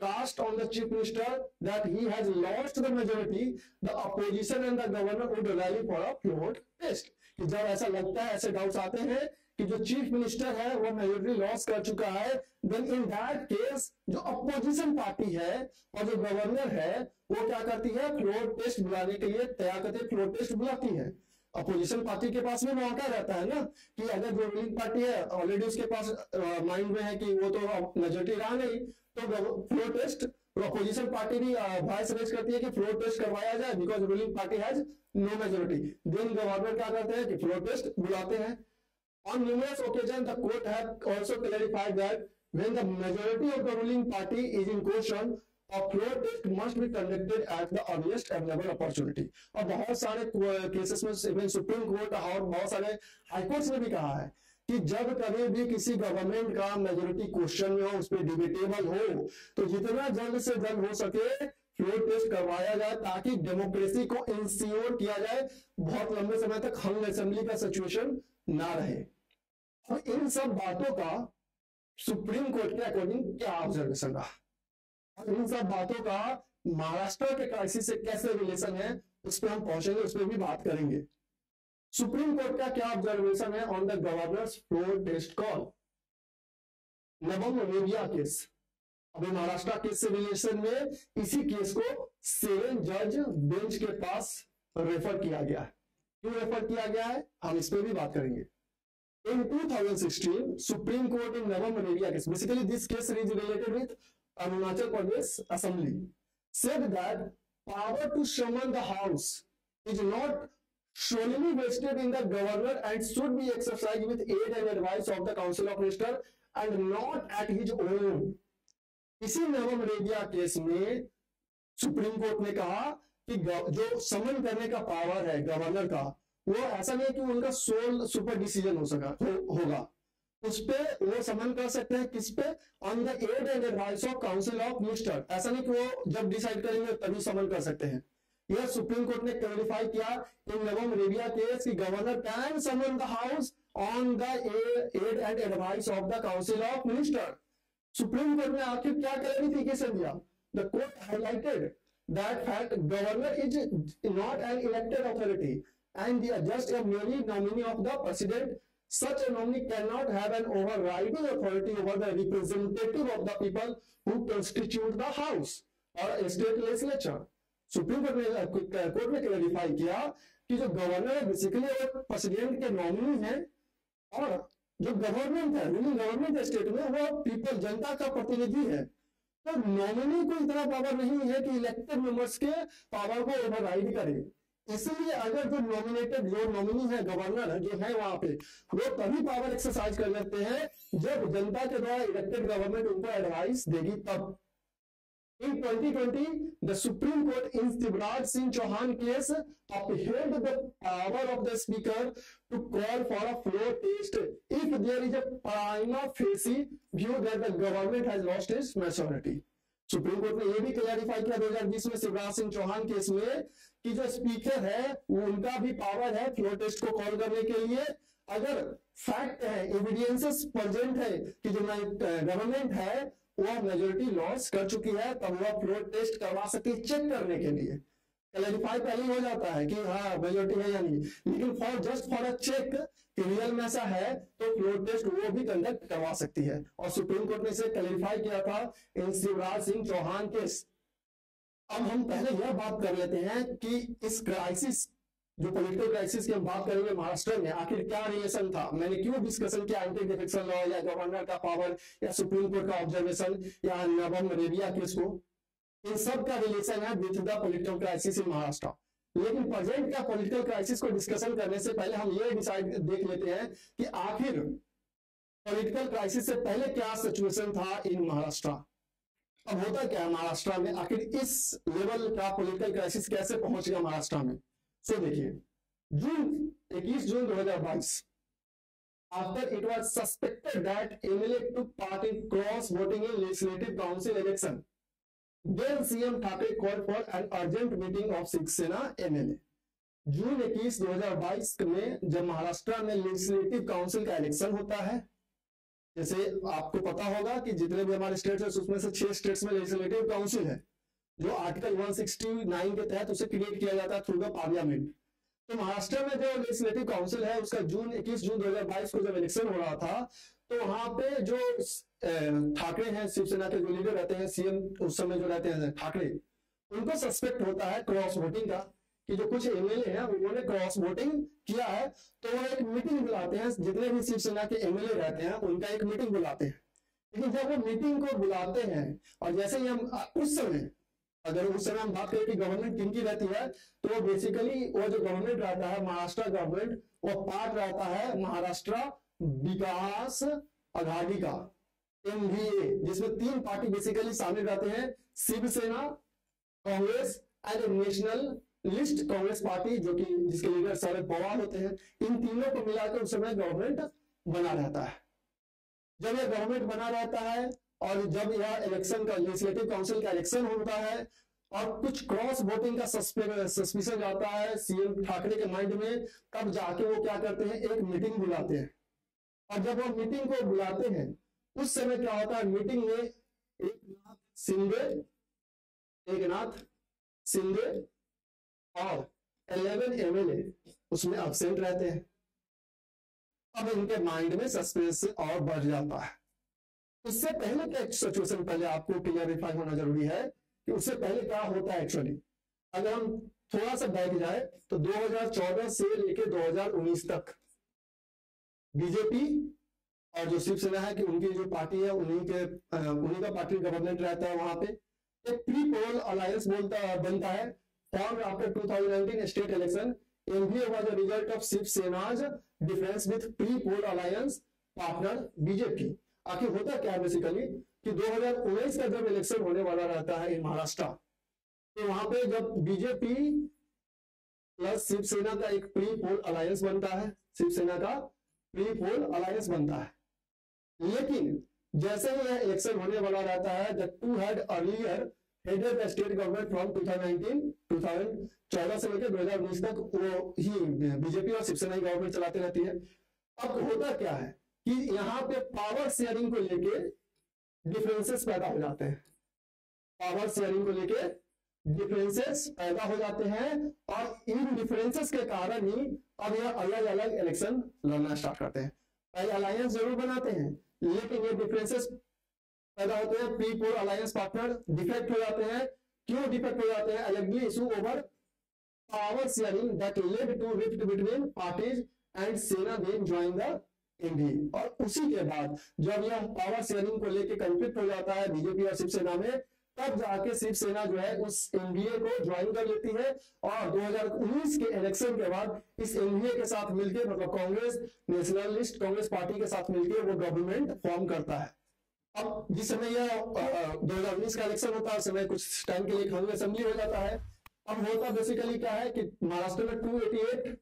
cast on the chief minister that he has lost the majority, the opposition and the governor would rally for a floor test. कि जब ऐसा लगता है, ऐसे doubts आते हैं कि जो चीफ मिनिस्टर है, वो मेजोरिटी लॉस कर चुका है देन इन दैट केस जो अपोजिशन पार्टी है और जो गवर्नर है, वो क्या करती है? फ्लोर टेस्ट बुलाने के लिए तैयार करती है फ्लोर टेस्ट बुलाती है। अपोजिशन पार्टी के पास में मौका रहता है ना? कि अगर जो रूलिंग पार्टी है ऑलरेडी उसके पास माइंड में है कि वो तो मेजोरिटी रहा नहीं तो फ्लोर टेस्ट प्रोपोजिशन पार्टी भी वॉइस रेज करती है कि फ्लोर टेस्ट करवाया जाए because ruling party has no majority then government क्या करते हैं कि फ्लोर टेस्ट बुलाते हैं। On numerous occasion the court has clarified that when the majority of the ruling party is in question floor test must be conducted at the earliest available opportunity और बहुत सारे cases में supreme court और बहुत सारे high court ने भी कहा है कि जब कभी भी किसी गवर्नमेंट का मेजोरिटी क्वेश्चन में हो, उस पर डिबेटेबल हो तो जितना जल्द से जल्द हो सके फ्लोर टेस्ट करवाया जाए, ताकि डेमोक्रेसी को इंश्योर किया जाए, बहुत लंबे समय तक हंग असेंबली का सिचुएशन ना रहे। और इन सब बातों का सुप्रीम कोर्ट के अकॉर्डिंग क्या ऑब्जर्वेशन रहा? और इन सब बातों का महाराष्ट्र के क्राइसिस से कैसे रिलेशन है, उस पर हम पहुँचेंगे, उस पर भी बात करेंगे। सुप्रीम कोर्ट का क्या ऑब्जर्वेशन है on the governor floor test call नवम अवेबिया केस। अभी महाराष्ट्र केस से रिलेशन में इसी केस को सेवन जज बेंच के पास रेफर किया गया है। क्यों रेफर किया गया है? हम इस पर भी बात करेंगे। इन 2016 सुप्रीम कोर्ट इन नवम Rebia case basically this case is related with Arunachal Pradesh assembly set that power to summon the house is not solely vested in the governor and should be exercised with aid and advice of the Council of Minister and not at his own. इसी नवम Rebia case में supreme court ने कहा कि जो summon करने का power है गवर्नर का वो ऐसा नहीं कि उनका सोल सुपर डिसीज़न हो सका हो, होगा। उस पे वो समन कर सकते हैं किस पे? On the aid and advice of council of minister ऐसा नहीं कि वो जब डिसाइड करेंगे तभी समन कर सकते हैं। यह सुप्रीम कोर्ट ने क्लैरिफाई किया इन नवम रेबिया केस की governor can summon the house on the aid and advice of the council of minister. Supreme court ने आखिर क्या क्लरिफिकेशन दिया the court highlighted that fact governor is not an elected authority and just a mere nominee of the president such a nominee cannot have an overriding authority over the representative of the people who constitute the house or state legislature. Supreme court ने court ने clarify किया कि जो governor है basically वो president के nominee है और जो गवर्नमेंट है रूलिंग गवर्नमेंट स्टेट में, वो पीपल जनता का प्रतिनिधि है। तो नॉमिनी को इतना पावर नहीं है कि इलेक्टेड मेंबर्स के पावर को ओवरराइड करे। इसलिए अगर जो नॉमिनेटेड जो नॉमिनी है गवर्नर जो है वहाँ पे, वो तभी पावर एक्सरसाइज कर लेते हैं जब जनता के द्वारा इलेक्टेड गवर्नमेंट उनको एडवाइस देगी तब। In 2020, the Supreme Court in Shivraj Singh Chauhan case upheld the power of the Speaker to call for a floor test if there is a prima facie view that the government has lost its majority. Supreme court ने यह भी clarify किया 2020 में Shivraj Singh Chouhan case में कि जो speaker है वो उनका भी पावर है फ्लोर टेस्ट को कॉल करने के लिए अगर फैक्ट है एविडेंसेस प्रेजेंट है कि जो गवर्नमेंट है वो मेजोरिटी लॉस कर चुकी है तब वह फ्लोर टेस्ट करवा सकती है चेक करने के लिए। क्लैरिफाई पहले हो जाता है कि हाँ मेजोरिटी है या नहीं। लेकिन for just for a check कि रियल में ऐसा है तो फ्लोर टेस्ट वो भी कंडक्ट करवा सकती है। और सुप्रीम कोर्ट ने इसे क्लैरिफाई किया था इन शिवराज सिंह चौहान केस। अब हम पहले यह बात कर लेते हैं कि इस क्राइसिस जो पॉलिटिकल क्राइसिस की हम बात करेंगे महाराष्ट्र में, आखिर क्या रिलेशन था? मैंने क्यों डिस्कशन किया? एंटी डिफेक्शन लॉ या गवर्नर का पावर या सुप्रीम कोर्ट का ऑब्जर्वेशन या नवम रेबिया केस को? इन सब का रिलेशन है with the political crisis in Maharashtra. लेकिन प्रेजेंट का पॉलिटिकल क्राइसिस को डिस्कशन करने से पहले हम ये डिसाइड देख लेते हैं कि आखिर पॉलिटिकल क्राइसिस से पहले क्या सिचुएशन था इन महाराष्ट्र। अब होता क्या है महाराष्ट्र में? आखिर इस लेवल का पॉलिटिकल क्राइसिस कैसे पहुँच गया महाराष्ट्र में? से देखिए, June 21 June 2022 after it was suspected that MLA to part in cross voting in legislative council election then CM Thackeray call for an urgent meeting of Shiv Sena MLA June 21 2022 में जब महाराष्ट्र में legislative council का election होता है, जैसे आपको पता होगा कि जितने भी हमारे स्टेट्स है, उसमें से छह स्टेट्स में लेजिस्लेटिव काउंसिल है। जो आर्टिकल 169 के तहत उसे क्रिएट किया जाता है थ्रू द पार्लियामेंट तो महाराष्ट्र में जो लेजिस्लेटिव काउंसिल है, उसका जून 21 जून 2022 को जब इलेक्शन हो रहा था तो वहाँ पे जो ठाकरे हैं, शिवसेना के जो लीडर रहते हैं सीएम उस समय जो रहते हैं, ठाकरे, उनको सस्पेक्ट होता है क्रॉस वोटिंग का, कि जो कुछ एमएलए हैं, उन्होंने क्रॉस वोटिंग किया है तो वो एक मीटिंग बुलाते हैं, जितने भी शिवसेना के एमएलए रहते हैं, उनका एक मीटिंग बुलाते हैं। लेकिन जब वो मीटिंग को बुलाते हैं, और जैसे ही हम उस समय अगर उस समय हम बात करें कि गवर्नमेंट किन की रहती है तो बेसिकली वो जो गवर्नमेंट रहता है, महाराष्ट्र गवर्नमेंट वो पार्ट रहता है महाराष्ट्र विकास आघाड़ी का एमवीए जिसमें तीन पार्टी बेसिकली शामिल रहते हैं, Shiv Sena, Congress and nationalist Congress party जो कि जिसके लीडर शरद पवार होते हैं। इन तीनों को मिलाकर उस समय गवर्नमेंट बना रहता है। जब यह गवर्नमेंट बना रहता है और जब यह इलेक्शन का लेजिस्लेटिव काउंसिल का इलेक्शन होता है, और कुछ क्रॉस वोटिंग का सस्पिशन जाता है सीएम ठाकरे के माइंड में, तब जाके वो क्या करते हैं, एक मीटिंग बुलाते हैं। और जब वो मीटिंग को बुलाते हैं, उस समय क्या होता है मीटिंग में एक नाथ सिंधे एक नाथ सिंधे और 11 एमएलए उसमें अब्सेंट रहते हैं। अब इनके माइंड में सस्पेंस और बढ़ जाता है। उससे पहले क्या सिचुएशन पहले आपको क्लियरिफाई होना ज़रूरी है कि उससे पहले क्या होता है एक्चुअली अगर हम थोड़ा सा बैठ जाए तो 2014 से लेकर 2019 तक बीजेपी और जो शिवसेना है कि उनकी जो पार्टी है, उन्हीं के उन्हीं का पार्टी गवर्नमेंट रहता है वहाँ पे एक प्री पोल अलायंस बोलता, बनता है formed after 2019 state election. MVA was a result of Shiv Sena's difference with pre-poll alliance partner BJP. आखिर होता क्या है बेसिकली कि 2019 का जब इलेक्शन होने वाला रहता है इन महाराष्ट्र। तो वहाँ पे जब बीजेपी प्लस शिवसेना का एक प्री पोल अलायंस बनता है, शिवसेना का प्री पोल अलायंस बनता है। लेकिन जैसे ही यह इलेक्शन होने वाला रहता है the two had earlier headed the state government from 2019 2014 से लेकर 2019 तक वो ही बीजेपी और शिवसेना ही गवर्नमेंट चलाती रहती है। अब होता क्या है? कि यहाँ पे पावर शेयरिंग को लेके डिफरेंसेस पैदा हो जाते हैं। पावर शेयरिंग को लेके डिफरेंसेस पैदा हो जाते हैं और इन डिफरेंसेस के कारण ही अब यह अलग अलग इलेक्शन लड़ना स्टार्ट करते हैं। पहले अलायंस ज़रूर बनाते हैं, लेकिन ये डिफरेंसेस पैदा होते हैं। Pre poll alliance partner defect हो जाते हैं। क्यों डिफेक्ट हो जाते हैं? Allegedly issue over power sharing that led to rift between parties and Sena then join the NDA और उसी के बाद जब यह पावर शेयरिंग को लेकर कंफ्लिक्ट हो जाता है बीजेपी और शिवसेना में, तब जाके शिवसेना जो है उस एनडीए को ज्वाइन कर लेती है और 2019 के इलेक्शन के बाद इस एनडीए के साथ मिलकर मतलब कांग्रेस नेशनलिस्ट कांग्रेस पार्टी के साथ मिलकर वो गवर्नमेंट फॉर्म करता है। अब जिस समय यह दो हज़ार उन्नीस का इलेक्शन होता है, उस समय कुछ टाइम के लिए कांग्रेस असेंबली हो जाता है। अब होता बेसिकली क्या है कि महाराष्ट्र में 288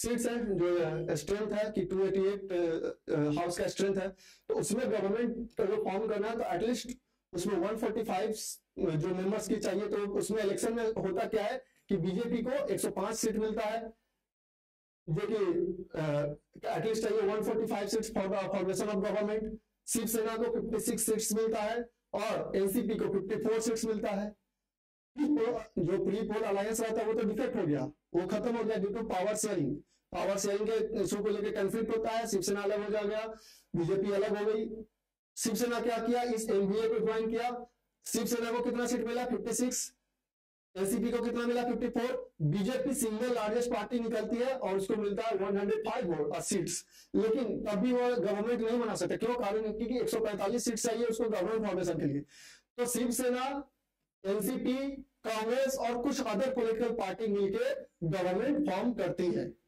सीट्स हैं जो स्ट्रेंथ है कि 288 हाउस का स्ट्रेंथ है तो उसमें गवर्नमेंट अगर फॉर्म करना है तो एटलीस्ट उसमें 145 जो मेंबर्स की चाहिए तो उसमें इलेक्शन में होता क्या है कि बीजेपी को 105 सीट मिलता है। जो कि एटलीस्ट चाहिए 145 seats for formation of government Shiv Sena को 56 सीट्स मिलता है और एनसीपी को 54 सीट्स मिलता है। जो प्री पोल अलायंस रहता है, वो तो डिफेक्ट हो गया। वो खत्म हो गया due to power sharing power sharing के इशू को लेकर कंफ्लिक्ट होता है, शिवसेना अलग हो जा गया बीजेपी अलग हो गई। शिवसेना क्या किया? इस एमबीए को ज्वाइन किया। शिवसेना को कितना सीट मिला? 56 एनसीपी को कितना मिला? 54 बीजेपी सिंगल लार्जेस्ट पार्टी निकलती है और उसको मिलता है 105 सीट्स लेकिन तब भी वो गवर्नमेंट नहीं बना सकते। क्यों? कारण क्योंकि 145 सीट चाहिए उसको गवर्नमेंट फॉर्मेशन के लिए। तो शिवसेना एनसीपी कांग्रेस और कुछ अदर पोलिटिकल पार्टी मिलकर गवर्नमेंट फॉर्म करती है।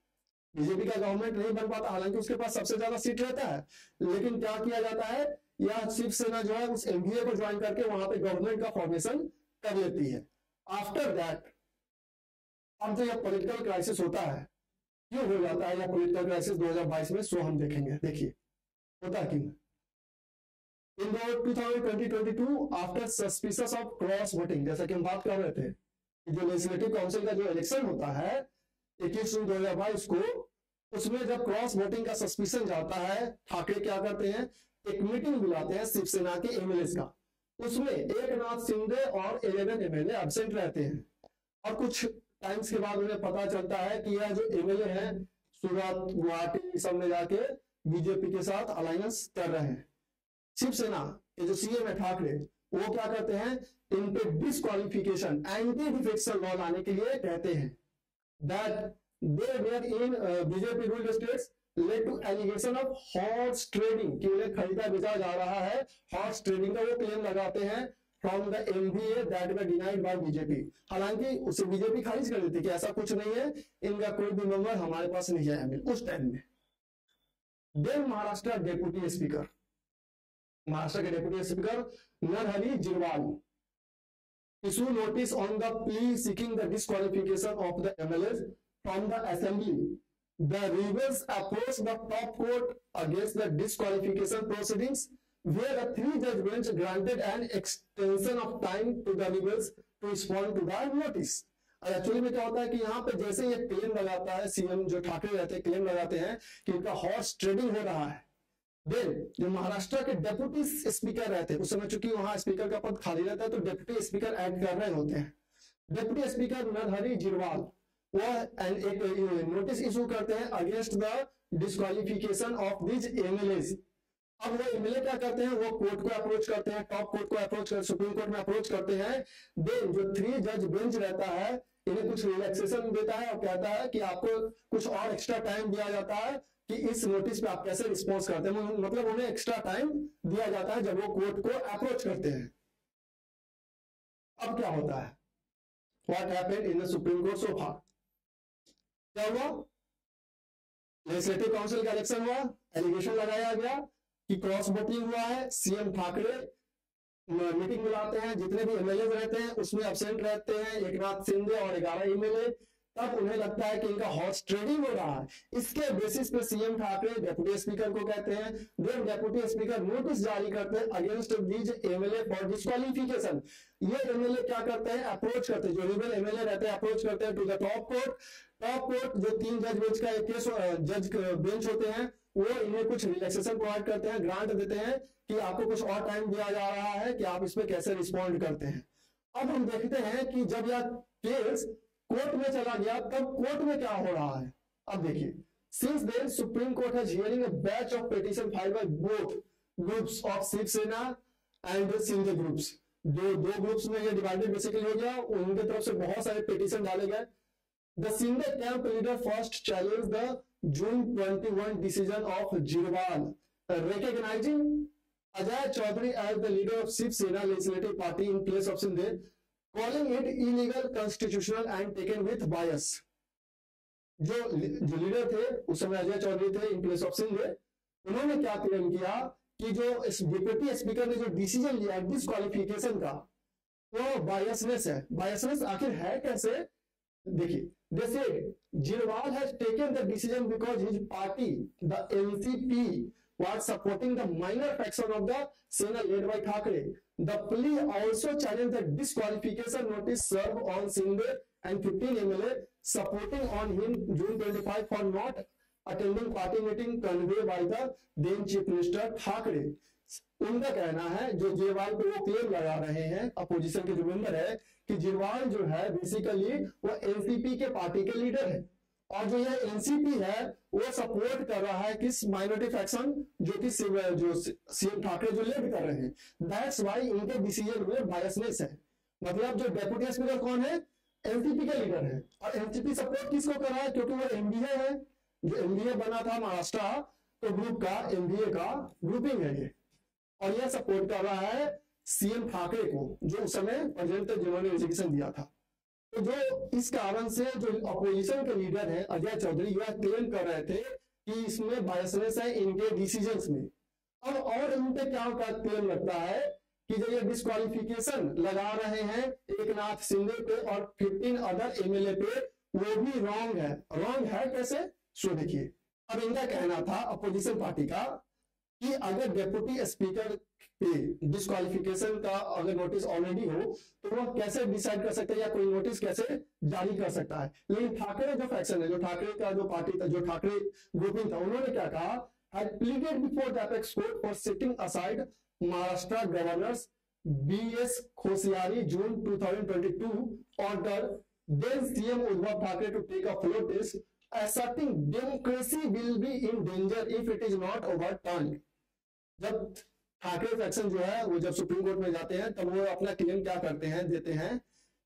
बीजेपी का गवर्नमेंट नहीं बन पाता, हालाँकि उसके पास सबसे ज़्यादा सीट रहता है। लेकिन क्या किया जाता है, या शिवसेना जो है, उस एमबीए को ज्वाइन करके वहाँ पे गवर्नमेंट का फॉर्मेशन कर लेती है। आफ्टर दैट अब जो यह पॉलिटिकल क्राइसिस होता है। क्यों हो जाता है यह पॉलिटिकल क्राइसिस 2022 में? सो हम देखेंगे। देखिए, होता क्यों in 2022 after suspicious of cross voting जैसा कि हम बात कर रहे थे जो लेजिस्लेटिव काउंसिल का जो इलेक्शन होता है इक्कीस जून दो हज़ार बाईस को उसमें जब क्रॉस वोटिंग का सस्पिशन जाता है, ठाकरे क्या करते हैं? एक मीटिंग बुलाते हैं शिवसेना के एमएलए का। उसमें एक नाथ सिंधे और इलेवन एमएलए एबसेंट रहते हैं। और कुछ टाइम्स के बाद उन्हें पता चलता है कि यह जो एमएलए हैं, सूरत, गुवाहाटी सब में जाके बीजेपी के साथ अलायंस कर रहे हैं। शिवसेना के जो सीएम है ठाकरे, वो क्या करते हैं? इन पे डिस्कालिफिकेशन एंटी डिफेक्शन लॉ लाने के लिए कहते हैं। That they were in uh, BJP ruled states led to allegation of horse trading कि उन्हें खरीदा बेचा जा रहा है हॉर्स ट्रेडिंग का वो क्लेम लगाते हैं from the MBA that were denied by BJP हालाँकि उसे बीजेपी खारिज कर देती कि ऐसा कुछ नहीं है इनका कोई भी मेंबर हमारे पास नहीं है उस टाइम में। Then Maharashtra deputy speaker Maharashtra के deputy speaker Narhari Zirwal issue notice on the plea seeking the disqualification of the MLAs from the assembly. The rebels approached the top court against the disqualification proceedings, where a three-judge bench granted an extension of time to the rebels to respond to the notice. और actually में क्या होता है कि यहाँ पे जैसे ये क्लेम लगाता है सीएम जो ठाकरे रहते हैं क्लेम लगाते हैं कि इनका हॉर्स ट्रेडिंग हो रहा है देन जो महाराष्ट्र के डेप्यूटी स्पीकर रहते हैं, उस समय चूँकि वहाँ स्पीकर का पद खाली रहता है तो डेप्यूटी स्पीकर ऐड कर रहे होते हैं। डेप्यूटी स्पीकर नरहरी जिरवाल वो एक नोटिस इशू करते हैं against the disqualification of these MLA अब वो एमएलए क्या करते हैं? वो कोर्ट को अप्रोच करते हैं टॉप कोर्ट को अप्रोच कर सुप्रीम कोर्ट में अप्रोच करते हैं। देन जो थ्री जज बेंच रहता है, इन्हें कुछ रिलैक्सेशन देता है और कहता है कि आपको कुछ और एक्स्ट्रा टाइम दिया जाता है। कि इस नोटिस पे आप कैसे रिस्पॉन्स करते हैं? मतलब उन्हें एक्स्ट्रा टाइम दिया जाता है जब वो कोर्ट को अप्रोच करते हैं। अब क्या होता है? What happened in the supreme court so far क्या हुआ? लेजिस्लेटिव काउंसिल का इलेक्शन हुआ एलिगेशन लगाया गया कि क्रॉस वोटिंग हुआ है। सीएम ठाकरे मीटिंग बुलाते हैं। जितने भी एमएलए रहते हैं, उसमें एबसेंट रहते हैं। एक नाथ सिंधे और ग्यारह एमएलए तब उन्हें लगता है कि इनका हॉर्स ट्रेडिंग हो रहा है। इसके बेसिस पे सीएम ठाकरे डेप्यूटी स्पीकर को कहते हैं। देन डेप्यूटी स्पीकर नोटिस जारी करते हैं against these MLA for disqualification ये एमएलए क्या करते हैं? अप्रोच करते हैं। जो रिबल एमएलए रहते हैं अप्रोच करते हैं to the top court top court जो तीन जज बेंच का एक केस जज बेंच होते हैं, वो इन्हें कुछ रिलैक्सेशन प्रोवाइड करते हैं ग्रांट देते हैं कि आपको कुछ और टाइम दिया जा रहा है कि आप इसमें कैसे रिस्पॉन्ड करते हैं। अब हम देखते हैं कि जब यह केस कोर्ट में चला गया, तब कोर्ट में क्या हो रहा है? अब देखिए since then supreme court has hearing batch of petition file by both groups of Shiv Sena and Shinde groups दो दो ग्रुप्स में ये डिवाइडेड बेसिकली हो गया, उनके तरफ़ से बहुत सारे पिटीशन डाले गए। The Shinde camp leader first challenge the June 21 decision of Zirwal recognizing Chaudhary as the leader of Shiv Sena legislative party in place of Sindhe calling it illegal constitutional and taken with bias जो जो leader थे, उस समय अजय चौधरी थे in place of Singh उन्होंने क्या claim किया कि जो इस स्पीकर ने जो डिसीज़न लिया डिस्कालिफिकेशन का, वो तो बायसनेस है। बायसनेस आखिर है कैसे? देखिए Zirwal has taken decision because his party the NCP was supporting the minor faction of the Sena led by Thackeray The plea also challenged the disqualification notice served on Singh and 15 MLA supporting on him June 25 for not attending party meeting conveyed by the then Chief Minister Thackeray. उनका कहना है जो जेवाल पे वो claim लगा रहे हैं opposition के जो मेंबर है कि जेवाल जो है बेसिकली वो एनसीपी के पार्टी के लीडर है और जो ये एनसीपी है, वो सपोर्ट कर रहा है किस माइनॉरिटी फैक्शन जो कि जो सीएम ठाकरे जो लीड कर रहे हैं। दैट्स वाई इनके डिसीज़न में बायसनेस है। मतलब जो डेप्यूटी स्पीकर कौन है? एनसीपी के लीडर है। और एनसीपी सपोर्ट किसको कर रहा है? क्योंकि वो एनडीए है। जो एनडीए बना था महाराष्ट्र तो ग्रुप का एमबीए का ग्रुपिंग है ये। और यह सपोर्ट कर रहा है सीएम ठाकरे को, जो उस समय जिन्होंने एजुकेशन दिया था। जो इस कारण से जो अपोजिशन के लीडर है, अजय चौधरी, यह क्लेम कर रहे थे कि इसमें बायसनेस है इनके डिसीज़न में। अब और इन पे क्या क्लेम लगता है कि जो ये डिस्कालिफिकेशन लगा रहे हैं एक नाथ सिंधे पे और 15 अदर एमएलए पे, वो भी रॉन्ग है। रॉन्ग है कैसे? सो देखिए। अब इनका कहना था अपोजिशन पार्टी का कि अगर डेप्यूटी स्पीकर डिस्कालिफिकेशन का अगर नोटिस ऑलरेडी हो तो वह कैसे डिसाइड कर सकते हैं या कोई नोटिस कैसे जारी कर सकता है? लेकिन ठाकरे जो फैक्शन है, जो ठाकरे का जो पार्टी था, जो ठाकरे ग्रुपिंग था, उन्होंने क्या कहा? Before court for setting aside Maharashtra governor's B S Koshyari June two thousand order then CM Uddhav Thackeray to take a floor accepting democracy will be in danger if it is not overturn जब Thackeray faction जो है, वो जब supreme court में जाते हैं, तब वो अपना क्लेम क्या करते हैं, देते हैं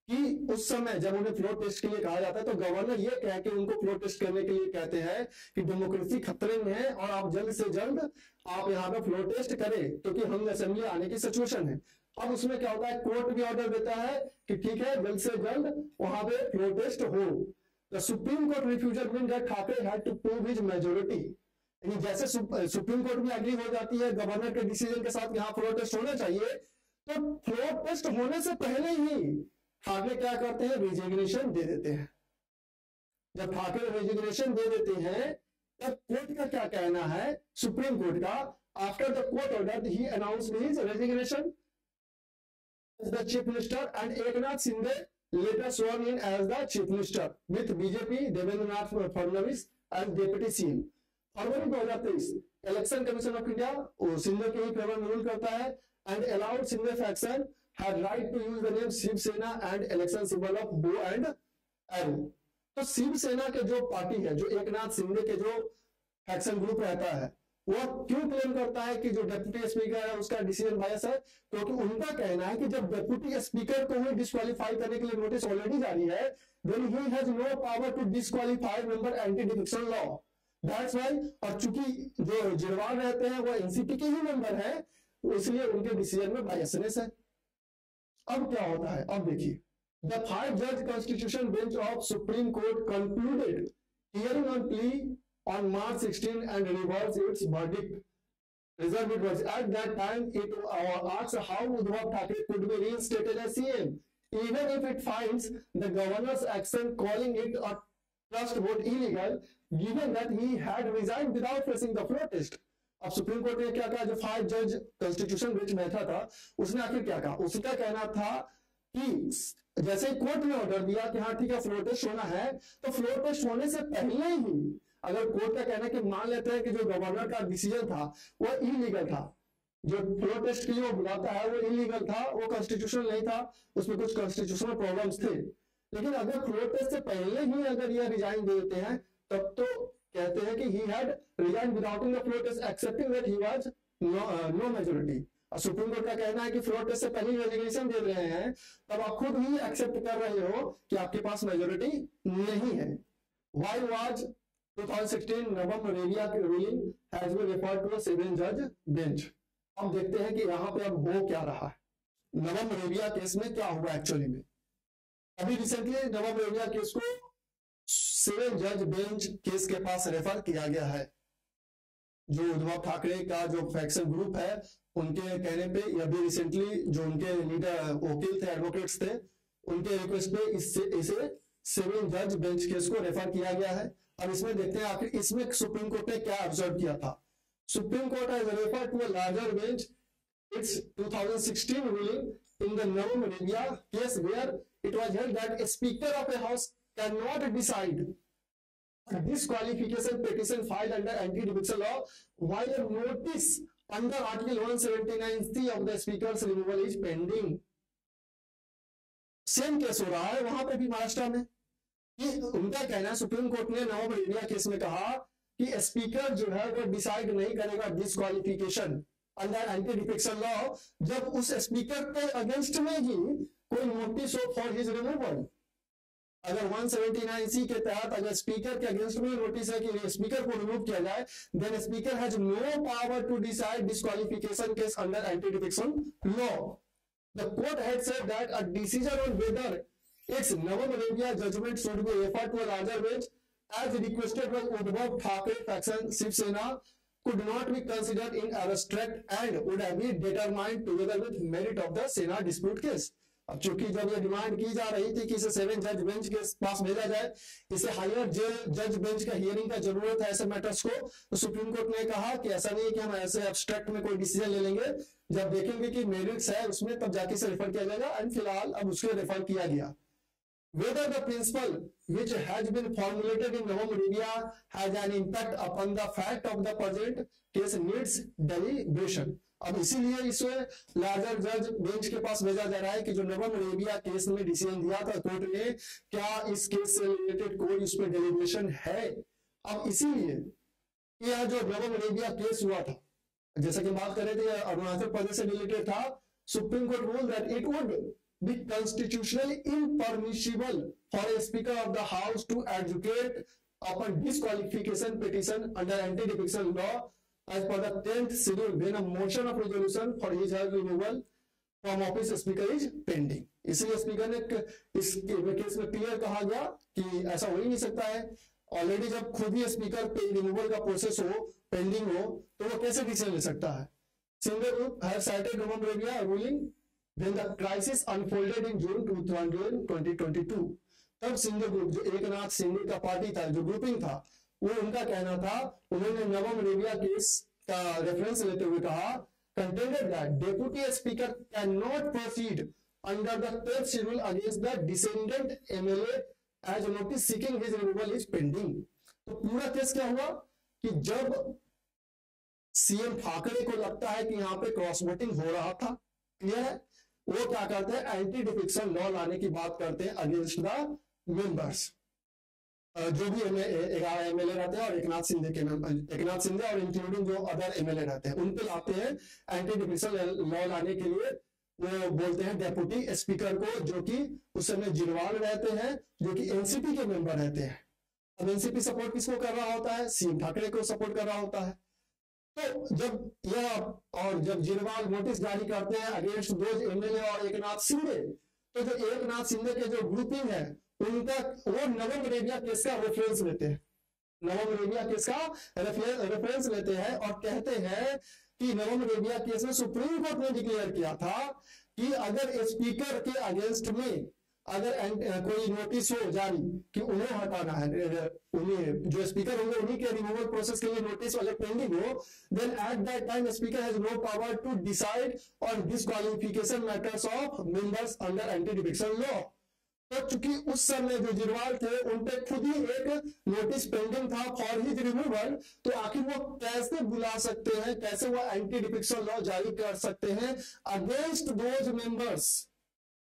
कि उस समय जब उन्हें फ्लोर टेस्ट के लिए कहा जाता है तो गवर्नर ये कह के उनको फ्लोर टेस्ट करने के लिए कहते हैं कि डेमोक्रेसी खतरे में है और आप जल्द से जल्द आप यहाँ पे फ्लोर टेस्ट करें, क्योंकि तो हम असेंबली आने की सिचुएशन है। अब उसमें क्या होता है कोर्ट भी ऑर्डर देता है कि ठीक है, जल्द से जल्द वहाँ पे फ्लोर टेस्ट हो। The supreme court refusal mean that Thackeray had to prove his majority जैसे सुप्रीम कोर्ट में अग्री हो जाती है गवर्नर के डिसीज़न के साथ यहाँ फ्लोर टेस्ट होना चाहिए तो फ्लोर टेस्ट होने से पहले ही ठाकरे क्या करते हैं? रिजिग्नेशन दे देते हैं। जब ठाकरे रिजिग्नेशन दे देते हैं, तब कोर्ट का क्या कहना है? सुप्रीम कोर्ट का after the court order he announce his resignation the chief minister and Eknath Shinde later sworn in as the chief minister with BJP Devendranath Fadnavis as deputy CM. February 2023 election commission of India Shinde के ही favour में rule करता है and allowed Shinde faction had right to use the name Shiv Sena and election symbol of bow and तो शिवसेना के जो party है, जो एकनाथ शिंदे के जो फैक्शन ग्रुप रहता है वह क्यों क्लेम करता है कि जो डेप्यूटी स्पीकर है, उसका डिसीज़न बायस है? क्योंकि तो उनका कहना है कि जब डेप्यूटी स्पीकर को ही डिस्कालीफाई करने के लिए नोटिस ऑलरेडी जारी है then he has no power to disqualify member anti defection law that's why और चूँकि जो जिरवाल रहते हैं वो एनसीपी के ही मेंबर है इसलिए उनके डिसीज़न में बायसनेस है अब क्या होता है अब देखिए द फाइव जज constitution bench of supreme court concluded hearing on plea on March 16 and reversed its verdict. Reserve it was at that time it uh, asks how Uddhav Thackeray could be reinstated as CM, even if it finds the governor's action calling it a trust vote illegal, given that he had resigned without facing the floor test. अब supreme court ने क्या कहा? जो five जज constitution bench बैठा था उसने आखिर क्या कहा? उसका कहना था कि जैसे कोर्ट ने ऑर्डर दिया कि हाँ ठीक है फ्लोर टेस्ट होना है तो फ्लोर टेस्ट होने से पहले ही अगर कोर्ट का कहना कि मान लेते हैं कि जो गवर्नर का डिसीज़न था, वो इलीगल था। जो फ्लोर टेस्ट के लिए वो बुलाता है, वो इलीगल था, वो कॉन्स्टिट्यूशनल नहीं था, उसमें कुछ कॉन्स्टिट्यूशनल प्रॉब्लम्स थे। लेकिन अगर फ्लोर टेस्ट से पहले ही अगर ये रिजाइन दे देते हैं तब तो कहते हैं कि he had resign without in the floor test accepting that he was no majority और सुप्रीम कोर्ट का कहना है कि फ्लोर टेस्ट से पहले रेजिग्नेशन दे रहे हैं, तब आप खुद ही एक्सेप्ट कर रहे हो कि आपके पास मेजोरिटी नहीं है। वाई वाज 2016 नवम रेविया की ruling has been referred to seven जज बेंच हम देखते हैं कि यहाँ पे अब हो क्या रहा है। नवम रेविया केस में क्या हुआ एक्चुअली में? अभी रिसेंटली नवम रेविया केस को सिविल जज बेंच केस के पास रेफर किया गया है। जो उद्धव ठाकरे का जो फैक्शन ग्रुप है, उनके कहने पे अभी रिसेंटली जो उनके लीडर वकील थे एडवोकेट्स थे, उनके रिक्वेस्ट पे इससे, इसे सिविल जज बेंच केस को रेफर किया गया है। अब इसमें देखते हैं आखिर इसमें सुप्रीम कोर्ट ने क्या ऑब्ज़र्व किया था। Supreme court has refer to a larger bench its 2016 ruling in the Navam India case where it was held that a speaker of a house cannot decide disqualification petition filed under anti-defection law while a notice under Article 179C of the Speaker's removal is pending. Same case हो रहा है वहाँ पे भी महाराष्ट्र में कि उनका कहना है सुप्रीम कोर्ट ने नवंबर इंडिया केस में कहा कि स्पीकर जो है वो डिसाइड नहीं करेगा disqualification under anti defection law जब उस स्पीकर के अगेंस्ट में ही कोई नोटिस हो फॉर हिज रिमूवल अगर 179 सी के तहत अगर स्पीकर के अगेंस्ट में नोटिस है कि स्पीकर को रिमूव किया जाए then speaker has no power to decide disqualification case under anti defection law the court had said decision on whether it's नवम Rebia judgment should be refer to a larger bench as requested by Uddhav Thackeray faction Shiv Sena could not be considered in abstract and would have been determined together with merit of the sena dispute case. चूँकि जब ये demand की जा रही थी कि इसे seven जज बेंच के पास भेजा जाए, इसे हायर जज बेंच का हियरिंग का ज़रूरत है ऐसे मैटर्स को तो सुप्रीम कोर्ट ने कहा कि ऐसा नहीं है कि हम ऐसे एब्स्ट्रैक्ट में कोई डिसीज़न ले लेंगे जब देखेंगे कि मेरिट्स है, उसमें तब जाके से रेफर किया जाएगा एंड फ़िलहाल अब उसके रेफर किया गया whether the principle which has been formulated in Novum Media has an impact upon the fact of the present case needs deliberation. अब इसीलिए इसे लार्जर जज बेंच के पास भेजा जा रहा है कि जो नवम रेबिया केस में डिसीज़न दिया था कोर्ट ने, क्या इस केस से रिलेटेड कोई उस पर डेलीब्रेशन है? अब इसीलिए यह जो नवम रेबिया केस हुआ था, जैसा कि बात कर थे, अरुणाचल प्रदेश से रिलेटेड था Supreme Court rule that it would be constitutionally impermissible for a Speaker of the House to advocate upon disqualification petition under anti-defection law as per the 10th schedule, when a motion of resolution for his her removal from office speaker is pending. इसलिए speaker ने इस case में clear कहा गया कि ऐसा हो ही नहीं सकता है। ऑलरेडी जब खुद ही स्पीकर पे रिमूवल का प्रोसेस हो पेंडिंग हो तो वो कैसे डिसीज़न ले सकता है? सिंगल ग्रुप हैव साइटेड नवम Rebia ruling when the crisis unfolded in June 2022 तब सिंधु ग्रुप जो एक नाथ सिंधु का पार्टी था, जो ग्रुपिंग था वो उनका कहना था, उन्होंने नवम रेबिया केस का रेफरेंस लेते हुए कहा contended that deputy speaker can not proceed under the against the dissident MLA as notice seeking his removal is pending तो पूरा केस क्या हुआ? कि जब सीएम ठाकरे को लगता है कि यहाँ पे क्रॉस वोटिंग हो रहा था, क्लियर है? वो क्या करते हैं? एंटी डिफिक्शन लॉ लाने की बात करते हैं अगेंस्ट द मेंबर्स जो भी ग्यारह एमएलए रहते हैं और एक नाथ सिंधे के एक नाथ सिंधे और इंक्लूडिंग जो अदर एमएलए रहते हैं। उन पे लाते हैं एंटी डिफिक्शन लॉ लाने के लिए। वो बोलते हैं डेपुटी स्पीकर को, जो कि उस समय जिरवाल रहते हैं, जो कि एनसीपी के मेंबर रहते हैं। अब एनसीपी सपोर्ट किसको कर रहा होता है? सीएम ठाकरे को सपोर्ट कर रहा होता है। तो जब यह, और जब जिरवाल नोटिस जारी करते हैं अगेंस्ट दो एमएलए और एक नाथ सिंधे तो जो एक नाथ सिंधे के जो ग्रुपिंग है उनका वो नवम रेबिया केस का रेफरेंस लेते हैं। नवम रेबिया केस का रेफरेंस लेते हैं और कहते हैं कि नवम रेबिया केस में सुप्रीम कोर्ट ने डिक्लेयर किया था कि अगर स्पीकर के अगेंस्ट में अगर कोई नोटिस हो जारी कि उन्हें हटाना है उन्हें जो स्पीकर होंगे उन्हीं के रिमूवल प्रोसेस के लिए नोटिस वाले पेंडिंग हो then at that time speaker has no power to decide on disqualification matters of members under anti defection law तो चूँकि उस समय जो थे उन पे खुद ही एक नोटिस पेंडिंग था फॉर हिज रिमूवल तो आखिर वो कैसे बुला सकते हैं? कैसे वो एंटी डिफिक्शन लॉ जारी कर सकते हैं? अगेंस्ट दोज मेंबर्स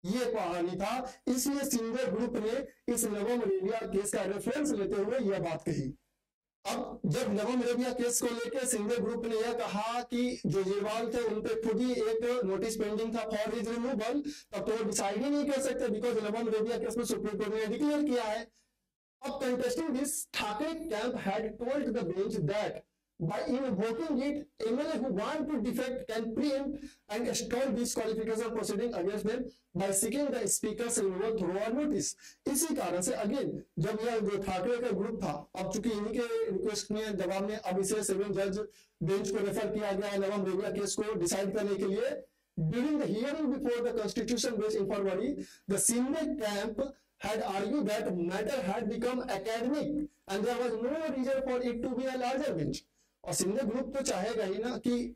ये कहानी था। इसलिए सिंगर ग्रुप ने इस नवम रेडिया केस का रेफरेंस लेते हुए यह बात कही। अब जब नवम रेबिया केस को लेकर सिंगे ग्रुप ने यह कहा कि जो जेवाल थे, उन पे खुद ही एक नोटिस पेंडिंग था फॉर हिज रिमूवल तब तो वो डिसाइड ही नहीं कर सकते बिकॉज़ नवम रेबिया केस में सुप्रीम कोर्ट ने डिक्लेयर किया है। अब contesting this Thackeray camp had told the bench that by invoking it, MLA who want to defect can preempt and stall disqualification proceeding against them by seeking the speaker's removal through a notice. इसी कारण से again जब यह जो ठाकरे का group था अब चूँकि इन्हीं के रिक्वेस्ट में जवाब में अब इसे सेवन जज बेंच को रेफर किया गया है नवम रेबिया केस को डिसाइड करने के लिए during the hearing before the constitution bench in February, the Sindh camp had argued that matter had become academic and there was no reason for it to be a larger bench. और Shinde group तो चाहेगा ही ना कि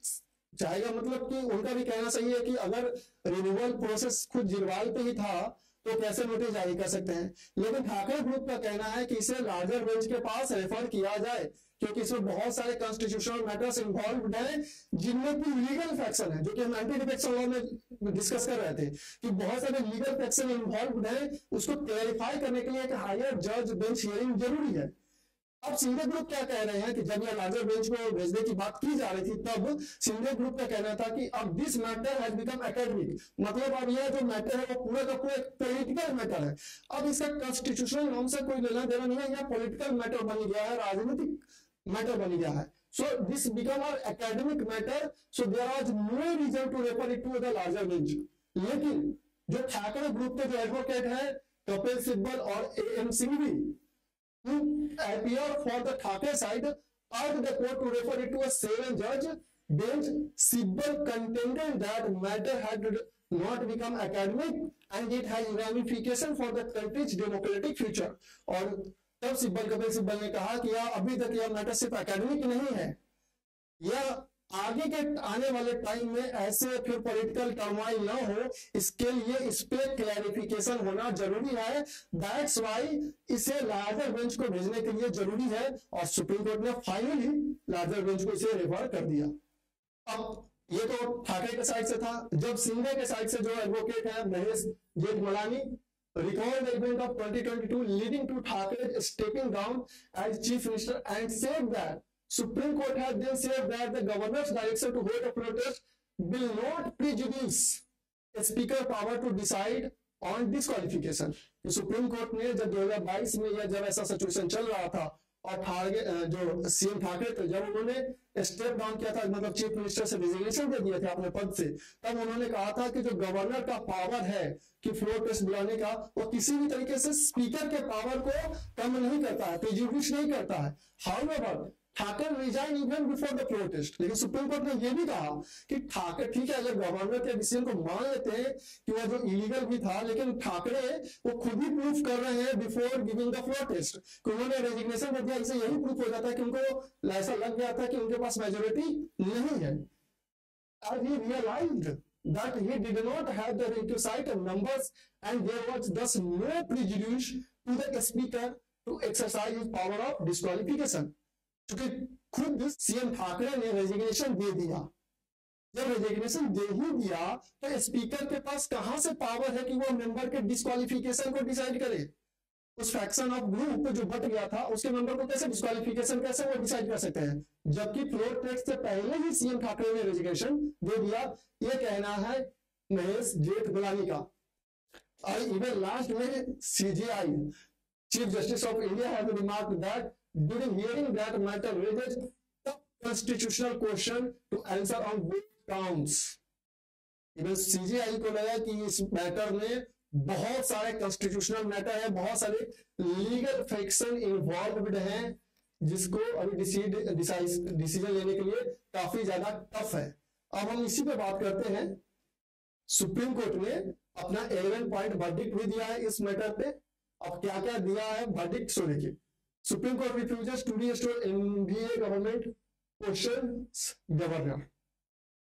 चाहेगा मतलब कि उनका भी कहना सही है कि अगर रिन्यूअल प्रोसेस खुद जिरवाल पे ही था तो कैसे नोटिस जारी कर सकते हैं? लेकिन ठाकरे ग्रुप का कहना है कि इसे लार्जर बेंच के पास रेफर किया जाए, क्योंकि इसमें बहुत सारे कॉन्स्टिट्यूशनल मैटर्स इन्वॉल्व हैं, जिनमें की लीगल फैक्शन है। जो कि हम एंटी डिफेक्शन लॉ में डिस्कस कर रहे थे कि बहुत सारे लीगल फैक्शन इन्वॉल्व है, उसको क्लैरिफाई करने के लिए एक हायर जज बेंच हियरिंग ज़रूरी है। अब सिंगल ग्रुप क्या कह रहे हैं कि जब यह लार्जर बेंच को भेजने की बात की जा रही थी, तब सिंगल ग्रुप का कहना था कि अब this matter has become academic मतलब अब यह जो मैटर है, वो पूरा का पूरा पॉलिटिकल मैटर है अब इसका कॉन्स्टिट्यूशनल नॉर्म से कोई लेना देना नहीं है, यह पॉलिटिकल मैटर बन गया है, राजनीतिक मैटर बन गया है So, this become an academic matter. So, there was no reason to refer it to the larger bench. लेकिन जो ठाकरे ग्रुप के जो एडवोकेट है कपिल सिब्बल और A M Singhvi who appear for the khate side urged the court to refer it to a seven judge bench. Sibbal contended that matter had not become academic and it has ramification for the country's democratic future. और तब सिब्बल कपिल सिब्बल ने कहा कि यह अभी तक यह matter सिर्फ़ एकेडमिक नहीं है यह आगे के आने वाले टाइम में ऐसे फिर पॉलिटिकल टर्माइल ना हो, इसके लिए इस पे क्लैरिफिकेशन होना ज़रूरी है। दैट्स वाई इसे लार्जर बेंच को भेजने के लिए ज़रूरी है और सुप्रीम कोर्ट ने फाइनली लार्जर बेंच को इसे रेफर कर दिया। अब ये तो ठाकरे के साइड से था। जब सिंधे के साइड से जो एडवोकेट है, Mahesh Jethmalani the event of 2022 leading to Thackeray stepping down as chief minister and said that Supreme Court has then said that the governor's direction to hold a protest will not prejudice speaker power to decide on disqualification Supreme Court ने जब 2022 में या जब ऐसा situation चल रहा था, और ठाकरे जो सीएम ठाकरे थे, जब उन्होंने स्टेप डाउन किया था मतलब चीफ मिनिस्टर से रिजिग्नेशन दे दिया था अपने पद से, तब उन्होंने कहा था कि जो गवर्नर का पावर है कि फ्लोर टेस्ट बुलाने का, वो किसी भी तरीके से स्पीकर के पावर को कम नहीं करता है प्रिजुडिश नहीं करता है। How Thackeray resign even before the protest लेकिन सुप्रीम कोर्ट ने यह भी कहा कि ठाकर, ठीक है, अगर गवर्नर के डिसीज़न को मान लेते हैं कि वह जो इलीगल भी था, लेकिन ठाकरे वो खुद ही प्रूफ कर रहे हैं before giving the floor test कि उन्होंने रेजिग्नेशन दे दिया, इससे यही प्रूफ हो जाता है कि उनको ऐसा लग गया था कि उनके पास मेजोरिटी नहीं है। As he realized that he did not have the requisite numbers and there was thus no prejudice to the speaker to exercise his power of disqualification? क्योंकि खुद सीएम ठाकरे ने रेजिग्नेशन दे दिया। जब रेजिग्नेशन दे ही दिया तो स्पीकर के पास कहाँ से पावर है कि वो मेंबर के डिस्कालिफिकेशन को डिसाइड करे? उस फैक्शन ऑफ़ ग्रुप जो बट गया था, उसके मेंबर को कैसे डिस्कालिफिकेशन कैसे वो डिसाइड कर सकते हैं? जबकि फ्लोर टेक्स से पहले ही सीएम ठाकरे ने रेजिग्नेशन दे दिया। ये कहना है महेश जेठ गुलानी का। और इवन लास्ट में CJI chief justice of India have remark that during hearing that matter raises the constitutional question to answer on both counts. Even CJI को लगा कि इस मैटर में बहुत सारे कॉन्स्टिट्यूशनल मैटर है, बहुत सारे लीगल फैक्शन इन्वॉल्व हैं, जिसको अभी डिसीज़न लेने के लिए काफ़ी ज़्यादा टफ है। अब हम इसी पे बात करते हैं। सुप्रीम कोर्ट ने अपना 11 पॉइंट वर्डिक्ट भी दिया है इस मैटर पे। अब क्या क्या दिया है verdict so Supreme Court refuses to restore NDA government questions governor.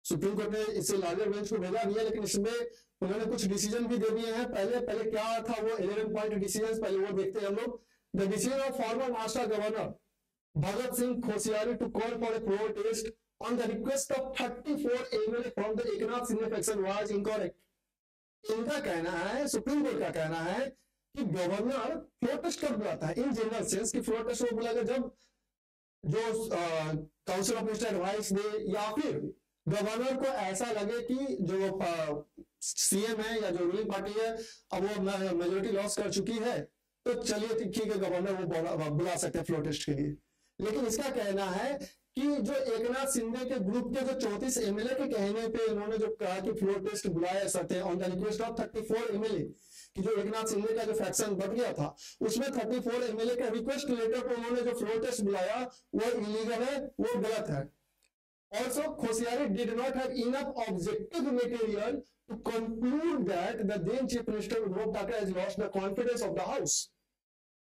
Supreme Court ने इसे लार्जर बेंच को भेजा दिया लेकिन इसमें उन्होंने कुछ डिसीज़न भी दे दिए हैं पहले पहले क्या था वो 11 पॉइंट डिसीज़न पहले वो देखते हैं हम लोग the decision of former master governor Bhagat Singh Koshyari to call for a floor test on the request of 34 MLA from the Eknath Sindhe faction was incorrect. इनका कहना है सुप्रीम कोर्ट का कहना है कि गवर्नर फ्लोर टेस्ट कब बुलाता है। इन जनरल सेंस कि फ्लोर टेस्ट वो बुलाएगा जब जो काउंसिल ऑफ़ मिनिस्टर एडवाइस दे, या फिर गवर्नर को ऐसा लगे कि जो सीएम है या जो रूलिंग पार्टी है, अब वो मेजोरिटी लॉस कर चुकी है तो चलिए ठीक है गवर्नर वो बुला सकते हैं फ्लोर टेस्ट के लिए। लेकिन इसका कहना है कि जो एक नाथ सिंधे के ग्रुप के जो चौतीस एमएलए के कहने पे उन्होंने जो कहा कि फ्लोर टेस्ट बुलाया सकते हैं। On the request of thirty four MLA कि जो एक नाथ सिंधे का जो फैक्शन बढ़ गया था उसमें 34 एमएलए का रिक्वेस्ट लेटर पर उन्होंने जो फ्लोर टेस्ट बुलाया वो इलीगल है वो गलत है Also, Khosiari did not have enough objective material to conclude that the then Chief Minister Uddhav Thackeray has lost the confidence of the House.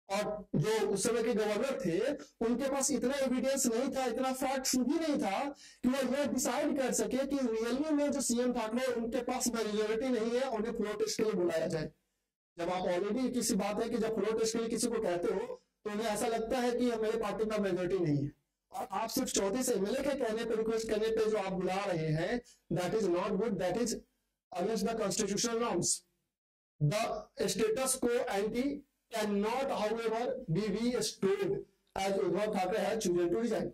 और जो उस समय के गवर्नर थे उनके पास इतना एविडेंस नहीं था इतना फैक्ट भी नहीं था कि वो यह डिसाइड कर सके कि रियली में जो सीएम ठाकरे उनके पास मेजोरिटी नहीं है उन्हें फ्लोर टेस्ट के लिए बुलाया जाए जब आप ऑलरेडी किसी बात है कि जब फ्लोर टेस्ट के लिए किसी को कहते हो तो उन्हें ऐसा लगता है कि मेरे पार्टी में मेजोरिटी नहीं है। और आप सिर्फ़ चौतीस एमएलए के कहने पे रिक्वेस्ट करने पे जो आप बुला रहे हैं that is not good that is against the constitutional norms the status quo ante can not however be restored as Uddhav Thackeray है चूजन टू रिजाइन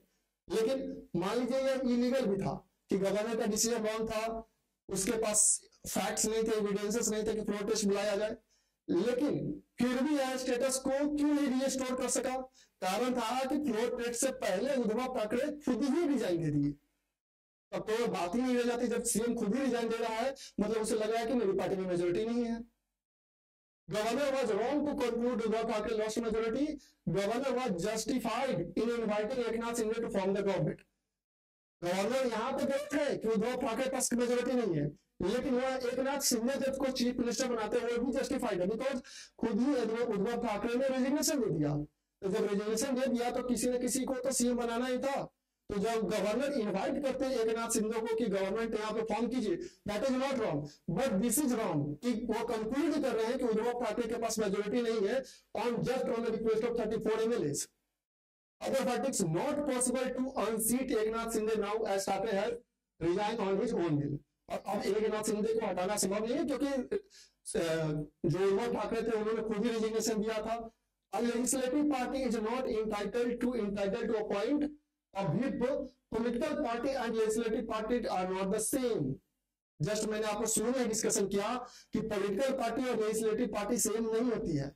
लेकिन मान लीजिए यह इलीगल भी था कि गवर्नर का डिसीज़न रॉन्ग था, उसके पास फैक्ट्स नहीं थे एविडेंसेस नहीं थे कि प्रोटेस्ट बुलाया जाए। लेकिन फिर भी यह स्टेटस को क्यों नहीं रिस्टोर कर सका? कारण था कि फ्लोर टेट से पहले उद्धव ठाकरे खुद ही रिजाइन दे दिए। अब तो बात ही नहीं रह जाती जब सीएम खुद ही रिजाइन दे रहा है मतलब उसे लग रहा है कि मेरी पार्टी में मेजोरिटी नहीं है। Governor was wrong to conclude Uddhav Thackeray lost majority governor was justified in inviting Eknath Shinde to form the government governor यहाँ पे गलत है कि उद्धव ठाकरे पास मेजोरिटी नहीं है। लेकिन वह एक नाथ शिंदे जब को चीफ मिनिस्टर बनाते हुए भी जस्टिफाइड है बिकॉज़ खुद ही उद्धव ठाकरे ने रेजिग्नेशन दे दिया। तो जब रेजिग्नेशन दे दिया तो किसी ने किसी को तो सीएम बनाना ही था। तो जब गवर्नर इनवाइट करते एक नाथ सिंधे को कि गवर्नमेंट यहाँ पे फॉर्म कीजिए that is not wrong but this is wrong कि वो कंक्लूड कर रहे हैं कि उद्धव ठाकरे के पास मेजोरिटी नहीं है on just on the request of thirty four M L MLAs Other verdicts not possible to unseat Eknath Sinde now as Thackeray has resigned on his own will. अब एकनाथ शिंदे को हटाना संभव नहीं है, क्योंकि जो उद्धव ठाकरे थे, उन्होंने खुद ही रिजिग्नेशन दिया था। Legislative party is not entitle to entitle to appoint political party and legislative party are not the same just मैंने आपको शुरू में डिस्कशन किया कि पोलिटिकल पार्टी और लेजिस्लेटिव पार्टी सेम नहीं होती है।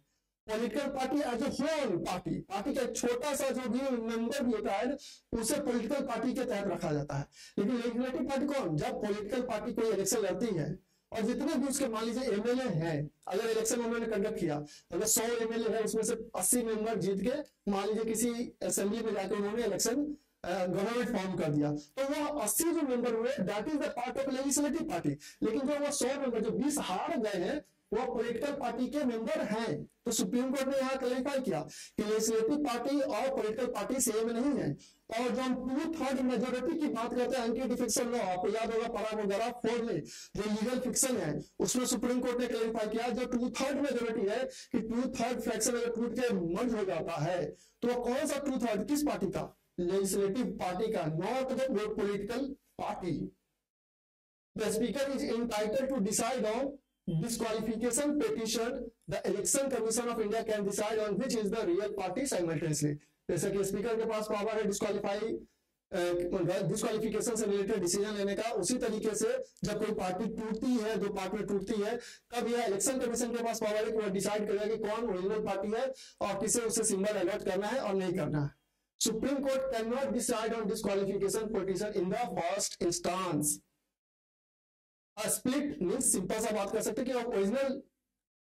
Political party as a whole party party का छोटा सा जो भी मेंबर भी होता है, उसे पॉलिटिकल पार्टी के तहत रखा जाता है। लेकिन लेजिस्लेटिव पार्टी कौन? जब पॉलिटिकल पार्टी कोई इलेक्शन लड़ती है, और जितने भी उसके मान लीजिए एमएलए हैं, अगर इलेक्शन उन्होंने कंडक्ट किया अगर सौ एमएलए है, उसमें से अस्सी मेंबर जीत के, मान लीजिए किसी असेंबली में जाकर उन्होंने इलेक्शन गवर्नमेंट फॉर्म कर दिया तो वो अस्सी जो मेंबर हुए that is the part of legislative party लेकिन जो वो सौ मेंबर जो बीस हार गए हैं वो पॉलिटिकल पार्टी के मेंबर हैं। तो सुप्रीम कोर्ट ने यहाँ क्लैरिफाई किया कि लेजिस्लेटिव पार्टी और पॉलिटिकल पार्टी सेम नहीं है। और जो हम टू थर्ड मेजोरिटी की बात करते हैं एंटी डिफिक्शन लॉ आपको याद होगा परा वगैरह फोर में जो लीगल फिक्शन है, उसमें सुप्रीम कोर्ट ने क्लैरिफाई किया जो टू थर्ड मेजोरिटी है कि टू थर्ड फ्रैक्शन अगर टूट के मर्ज हो जाता है तो कौन सा टू थर्ड किस पार्टी का? लेजिस्लेटिव पार्टी का not the political party the speaker is entitle to decide on disqualification petition, the election commission of india can decide on which is the real party simultaneously. जैसे कि speaker के पास power है disqualify disqualification से related decision लेने का, उसी तरीके से जब कोई पार्टी टूटती है, दो पार्टी टूटती है, तब यह इलेक्शन कमीशन के पास पावर है कि वह डिसाइड करेगा कि कौन ओरिजिनल पार्टी है और किसे उसे सिंबल अलर्ट करना है और नहीं करना है। Supreme Court can not decide on disqualification politician in the first instance split mean simple सा बात कर सकते कि आप ओरिजिनल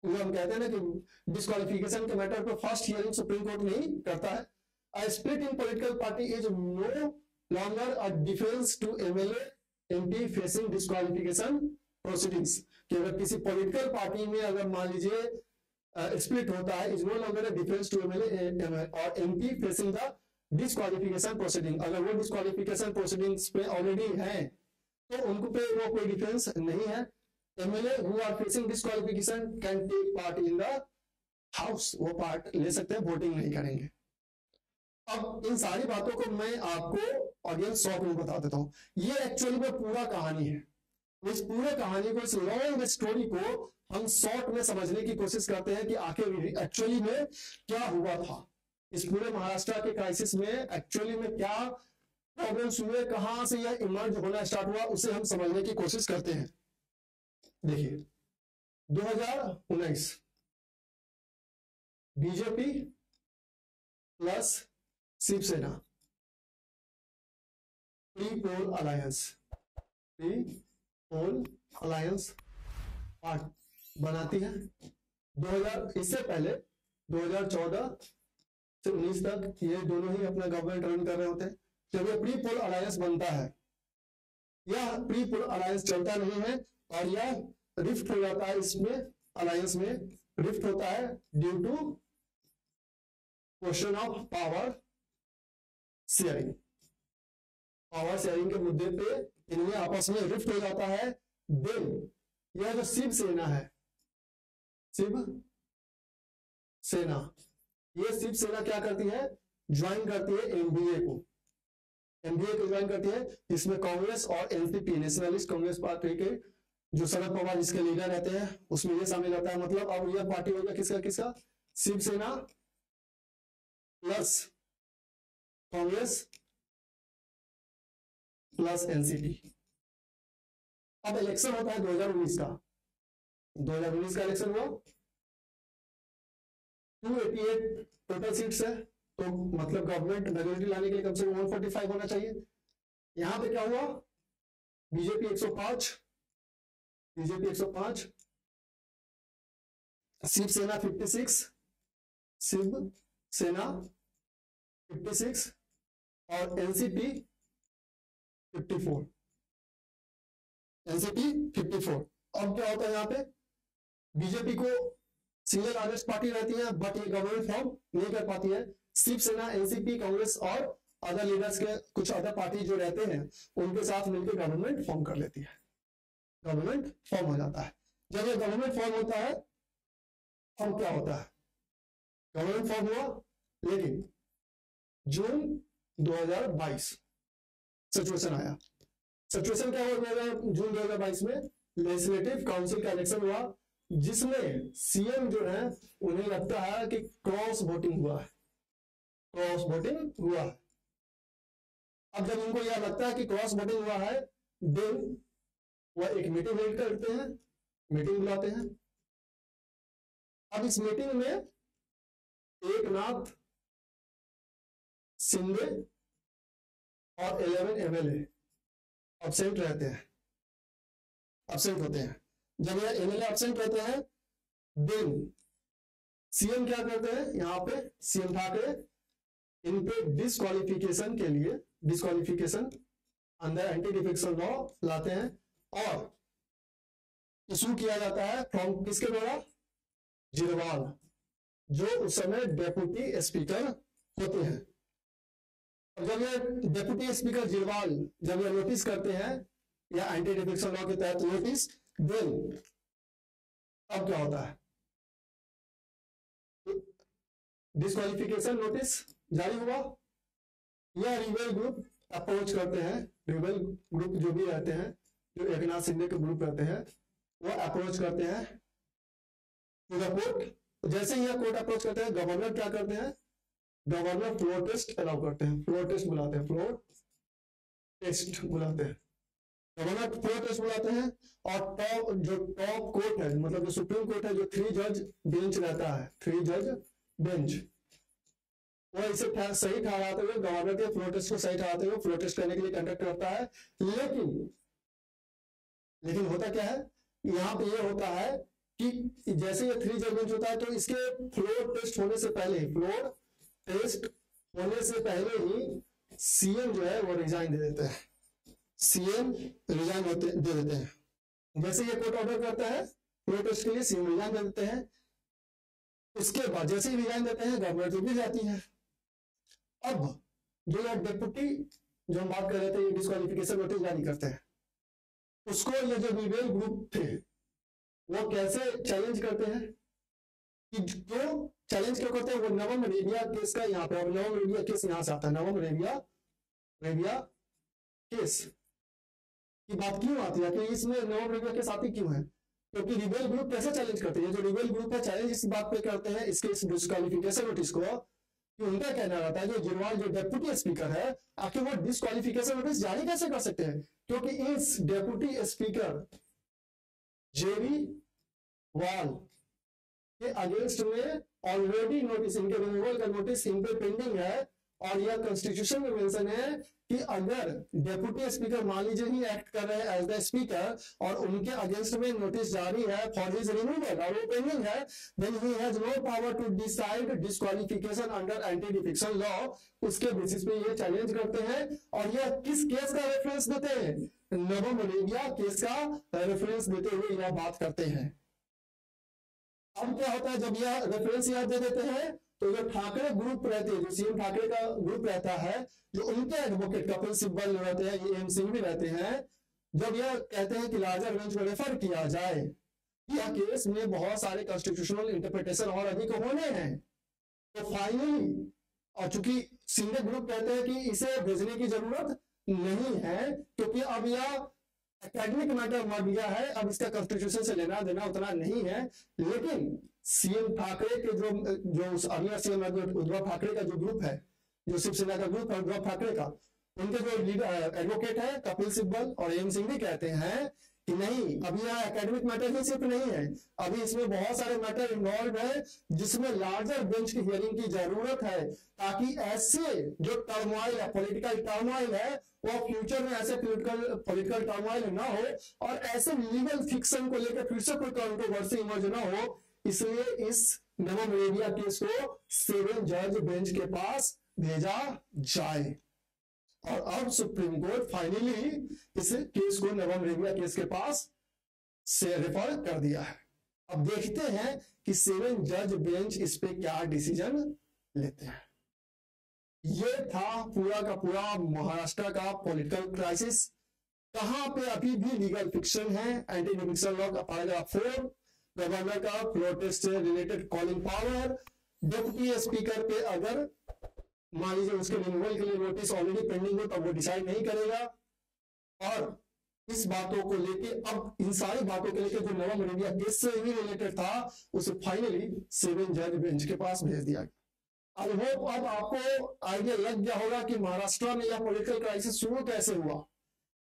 हम कहते हैं ना कि डिस्कालिफिकेशन के मैटर पर फ़र्स्ट हियरिंग सुप्रीम कोर्ट नहीं करता है। A split in political party is no longer a defense to MLA MP facing disqualification proceedings कि अगर किसी पॉलिटिकल पार्टी में अगर मान लीजिए स्प्लिट होता है is no longer a defence to MLA और MP facing the disqualification proceeding अगर वो डिस्कालिफिकेशन प्रोसीडिंग्स पे ऑलरेडी है तो उनको पे वो कोई डिफेंस नहीं है। MLA who are facing disqualification can take part in the house वो पार्ट ले सकते हैं वोटिंग नहीं करेंगे। अब इन सारी बातों को मैं आपको ऑडियंस शॉर्ट में बता देता हूँ। ये एक्चुअली में पूरा कहानी है। इस पूरे कहानी को, इस लॉन्ग स्टोरी को हम शॉर्ट में समझने की कोशिश करते हैं कि आखिर एक्चुअली में क्या हुआ था। इस पूरे महाराष्ट्र के क्राइसिस में एक्चुअली में क्या प्रॉब्लम्स हुए कहाँ से यह इमर्ज होना स्टार्ट हुआ, उसे हम समझने की कोशिश करते हैं। देखिए 2019 BJP plus Shiv Sena pre poll alliance pre poll alliance part बनाती है। 2000 इससे पहले 2014 से 19 तक ये दोनों ही अपना गवर्नमेंट रन कर रहे होते हैं। जब ये प्री पोल अलायंस बनता है। यह प्री पोल अलायंस चलता नहीं है और यह रिफ्ट हो जाता है इसमें अलायंस में। रिफ्ट होता है due to question of power sharing power sharing के मुद्दे पे इनमें आपस में रिफ्ट हो जाता है। देन यह जो शिव सेना है शिव सेना, ये शिव सेना क्या करती है? ज्वाइन करती है एनडीए को। एनडीए को ज्वाइन करती है इसमें कांग्रेस और एनसीपी, नेशनलिस्ट कांग्रेस पार्टी के जो शरद पवार जिसके लीडर रहते हैं, उसमें ये शामिल रहता है। मतलब अब यह पार्टी होगा किसका किसका? Shiv Sena plus Congress plus NCP. अब इलेक्शन होता है 2019 का। 2019 का इलेक्शन हुआ। 288 टोटल सीट्स है। तो मतलब गवर्नमेंट मेजोरिटी लाने के लिए कम से कम 145 होना चाहिए। यहाँ पे क्या हुआ? बीजेपी 105 बीजेपी 105 शिवसेना 56 शिव सेना 56 और एनसीपी 54 एनसीपी 54 अब क्या होता है यहाँ पे? बीजेपी को सिंगल लार्जेस्ट पार्टी रहती है बट ये गवर्नमेंट फॉर्म नहीं कर पाती है। शिवसेना एनसीपी कांग्रेस और अदर लीडर्स के कुछ अदर पार्टी जो रहते हैं, उनके साथ मिलकर गवर्नमेंट फॉर्म कर लेती है। गवर्नमेंट फॉर्म हो जाता है। जब ये गवर्नमेंट फॉर्म होता है अब क्या होता है? गवर्नमेंट फॉर्म हुआ, लेकिन जून 2022 सिचुएशन आया। सिचुएशन क्या हुआ जून 2022 में? लेजिस्लेटिव काउंसिल का इलेक्शन हुआ, जिसमें सीएम जो है, उन्हें लगता है कि क्रॉस वोटिंग हुआ है। क्रॉस वोटिंग हुआ है। अब जब उनको यह लगता है कि क्रॉस वोटिंग हुआ है, देन वह एक मीटिंग हेल्ड करते हैं मीटिंग बुलाते हैं। अब इस मीटिंग में एक नाथ सिंधे और इलेवन एमएलए एबसेंट रहते हैं। एबसेंट होते हैं। जब यह एमएलए एबसेंट रहते हैं, देन सीएम क्या करते हैं? यहाँ पे सीएम ठाकरे इन पे डिस्कालिफिकेशन के लिए डिस्कालिफिकेशन अंदर एंटी डिफेक्शन लॉ लाते हैं और इशू किया जाता है फ्रॉम किसके द्वारा? जिरवाल, जो उस समय डेप्यूटी स्पीकर होते हैं। जब ये डेप्यूटी स्पीकर जिरवाल, जब ये नोटिस करते हैं, या एंटी डिफेक्शन लॉ के तहत नोटिस देन अब क्या होता है? डिस्कालिफिकेशन नोटिस जारी हुआ? यह रिबेल ग्रुप अप्रोच करते हैं? रिबेल ग्रुप जो भी रहते हैं, जो एकनाथ सिंधे के ग्रुप रहते हैं, वो अप्रोच करते हैं। कोर्ट जैसे ही कोर्ट अप्रोच करते हैं गवर्नर क्या करते हैं? गवर्नर फ्लोर टेस्ट अलाउ करते हैं। फ्लोर टेस्ट बुलाते हैं। फ्लोर टेस्ट बुलाते हैं। गवर्नर फ्लोर टेस्ट बुलाते हैं और टॉप जो टॉप कोर्ट है मतलब जो सुप्रीम कोर्ट है, जो थ्री जज बेंच रहता है थ्री जज बेंच वो इसे सही ठहराते हुए गवर्नर के फ्लोर टेस्ट को सही ठहराते हुए फ्लोर टेस्ट करने के लिए कंडक्ट करता है। लेकिन लेकिन होता क्या है? यहाँ पे ये होता है कि जैसे ये थ्री जजमेंट होता है तो इसके फ्लोर टेस्ट होने से पहले ही फ्लोर टेस्ट होने से पहले ही सीएम जो है वो रिजाइन दे देते हैं। सीएम रिजाइन होते, दे देते हैं। जैसे ये कोर्ट ऑर्डर करता है फ्लोर टेस्ट के लिए सीएम रिजाइन दे देते हैं। उसके बाद जैसे ही रिजाइन देते हैं गवर्नर जो भी जाती है। अब जो ये डेप्यूटी जो हम बात कर रहे थे ये डिस्कालिफिकेशन नोटिस जारी करते हैं, उसको ये जो रिबेल ग्रुप थे, वो कैसे चैलेंज करते हैं? कि जो चैलेंज क्या करते हैं, वो नवम रेबिया केस का यहाँ पे नवम रेबिया केस यहाँ से आता है, नवम रेबिया रेबिया केस। की बात क्यों आती है? कि इसमें नवम रेबिया केस आती क्यों है? क्योंकि रिबेल ग्रुप कैसे चैलेंज करते हैं? जो रिबेल ग्रुप है चैलेंज इस बात पे करते हैं, इसके इस डिस्कालिफिकेशन नोटिस को कि उनका कहना रहता है? जो जिनवाल जो डेप्यूटी स्पीकर है, आखिर वो डिस्कालिफिकेशन नोटिस जारी कैसे कर सकते हैं? क्योंकि इस डेप्यूटी स्पीकर जेवी वाल के अगेंस्ट में ऑलरेडी नोटिस इनके रिमूवल का नोटिस इन पे पेंडिंग है, और यह कॉन्स्टिट्यूशन में मेंशन है कि अगर डेप्यूटी स्पीकर मान लीजिए ही एक्ट कर रहे हैं एज द स्पीकर और उनके अगेंस्ट में नोटिस जारी है फॉर हिज रिमूवल और वो पेंडिंग है then he has no power to decide disqualification under anti defection law उसके बेसिस पे ये चैलेंज करते हैं और यह किस केस का रेफरेंस देते हैं? नवो मलेरिया केस का रेफरेंस देते हुए यह बात करते हैं। अब क्या होता है जब यह रेफरेंस यह दे देते हैं? तो जो ठाकरे ग्रुप रहते हैं, जो सीएम ठाकरे का ग्रुप रहता है, जो उनके एडवोकेट कपिल सिब्बल रहते हैं, ये एम सिंह भी रहते हैं, जब यह कहते हैं कि लार्जर बेंच को रेफर किया जाए यह केस में बहुत सारे कॉन्स्टिट्यूशनल इंटरप्रिटेशन और अधिक होने हैं तो फाइनली और चूँकि सिंधे ग्रुप कहते हैं कि इसे भेजने की ज़रूरत नहीं है, क्योंकि अब यह एकेडमिक मैटर मर गया है, अब इसका कॉन्स्टिट्यूशन से लेना देना उतना नहीं है, लेकिन सीएम ठाकरे के जो जो अगला सीएम उद्धव ठाकरे का जो ग्रुप है, जो शिवसेना का ग्रुप है, उद्धव ठाकरे का, उनके जो लीडर एडवोकेट है, कपिल सिब्बल और एम सिंह भी कहते हैं कि नहीं, अभी यहाँ एकेडमिक मैटर ही सिर्फ़ नहीं है। अभी इसमें बहुत सारे मैटर इन्वॉल्व है, जिसमें लार्जर बेंच की हियरिंग की ज़रूरत है, ताकि ऐसे जो टर्मोइल है पॉलिटिकल टर्मोइल है, वो फ्यूचर में ऐसे पॉलिटिकल पॉलिटिकल टर्मोइल ना हो, और ऐसे लीगल फिक्शन को लेकर फिर से कोई कंट्रोवर्सी इमर्ज ना हो इसलिए इस नवम रेबिया केस को सेवन जज बेंच के पास भेजा जाए। और अब सुप्रीम कोर्ट फाइनली इस केस को नवम रेबिया केस के पास से रेफर कर दिया है। अब देखते हैं कि सेवन जज बेंच इस पे क्या डिसीज़न लेते हैं। ये था पूरा का पूरा महाराष्ट्र का पॉलिटिकल क्राइसिस कहाँ पे अभी भी लीगल फिक्शन है एंटी डिफिक्शन लॉ का फोर गवर्नर का प्रोटेस्ट से related calling power deputy speaker पे अगर मान लीजिए उसके रिमूवल के लिए नोटिस ऑलरेडी पेंडिंग हो, तब वो डिसाइड नहीं करेगा। और इस बातों को लेके, अब इन सारी बातों को लेके जो नवा इंडिया केस से भी रिलेटेड था, उसे फाइनली सेवन जज बेंच के पास भेज दिया गया। आई होप अब आपको आइडिया लग गया होगा कि महाराष्ट्र में यह पॉलिटिकल क्राइसिस शुरू कैसे हुआ।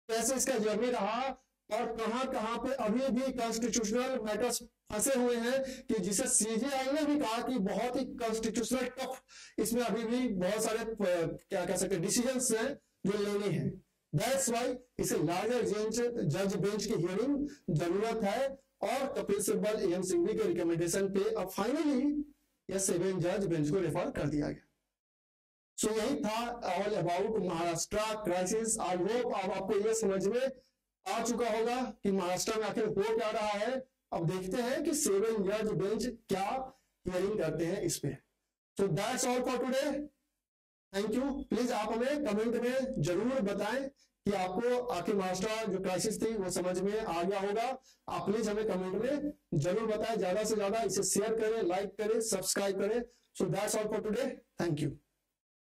कैसे इसका जर्नी रहा और कहाँ कहाँ पे अभी भी कॉन्स्टिट्यूशनल मैटर्स फंसे हुए हैं कि जिसे सीजीआई ने भी कहा कि बहुत ही कॉन्स्टिट्यूशनल टफ इसमें अभी भी बहुत सारे क्या कह सकते डिसीज़न हैं जो लेने हैं। दैट्स वाई इसे लार्जर जज बेंच की हियरिंग ज़रूरत है और कपिल सिब्बल एम सिंघवी के रिकमेंडेशन पे अब फाइनली यह सेवन जज बेंच को रेफर कर दिया गया। सो so, यही था all about Maharashtra crisis I hope अब आपको यह समझ में आ चुका होगा कि महाराष्ट्र में आखिर हो क्या रहा है? अब देखते हैं कि सेवन जज बेंच क्या हियरिंग करते हैं इस पे। So that's all for today thank you please आप हमें कमेंट में ज़रूर बताएँ कि आपको आखिर महाराष्ट्र जो क्राइसिस थी वो समझ में आ गया होगा। आप प्लीज़ हमें कमेंट में ज़रूर बताएँ। ज़्यादा से ज़्यादा इसे शेयर करें लाइक करें सब्सक्राइब करें। So that's all for today thank you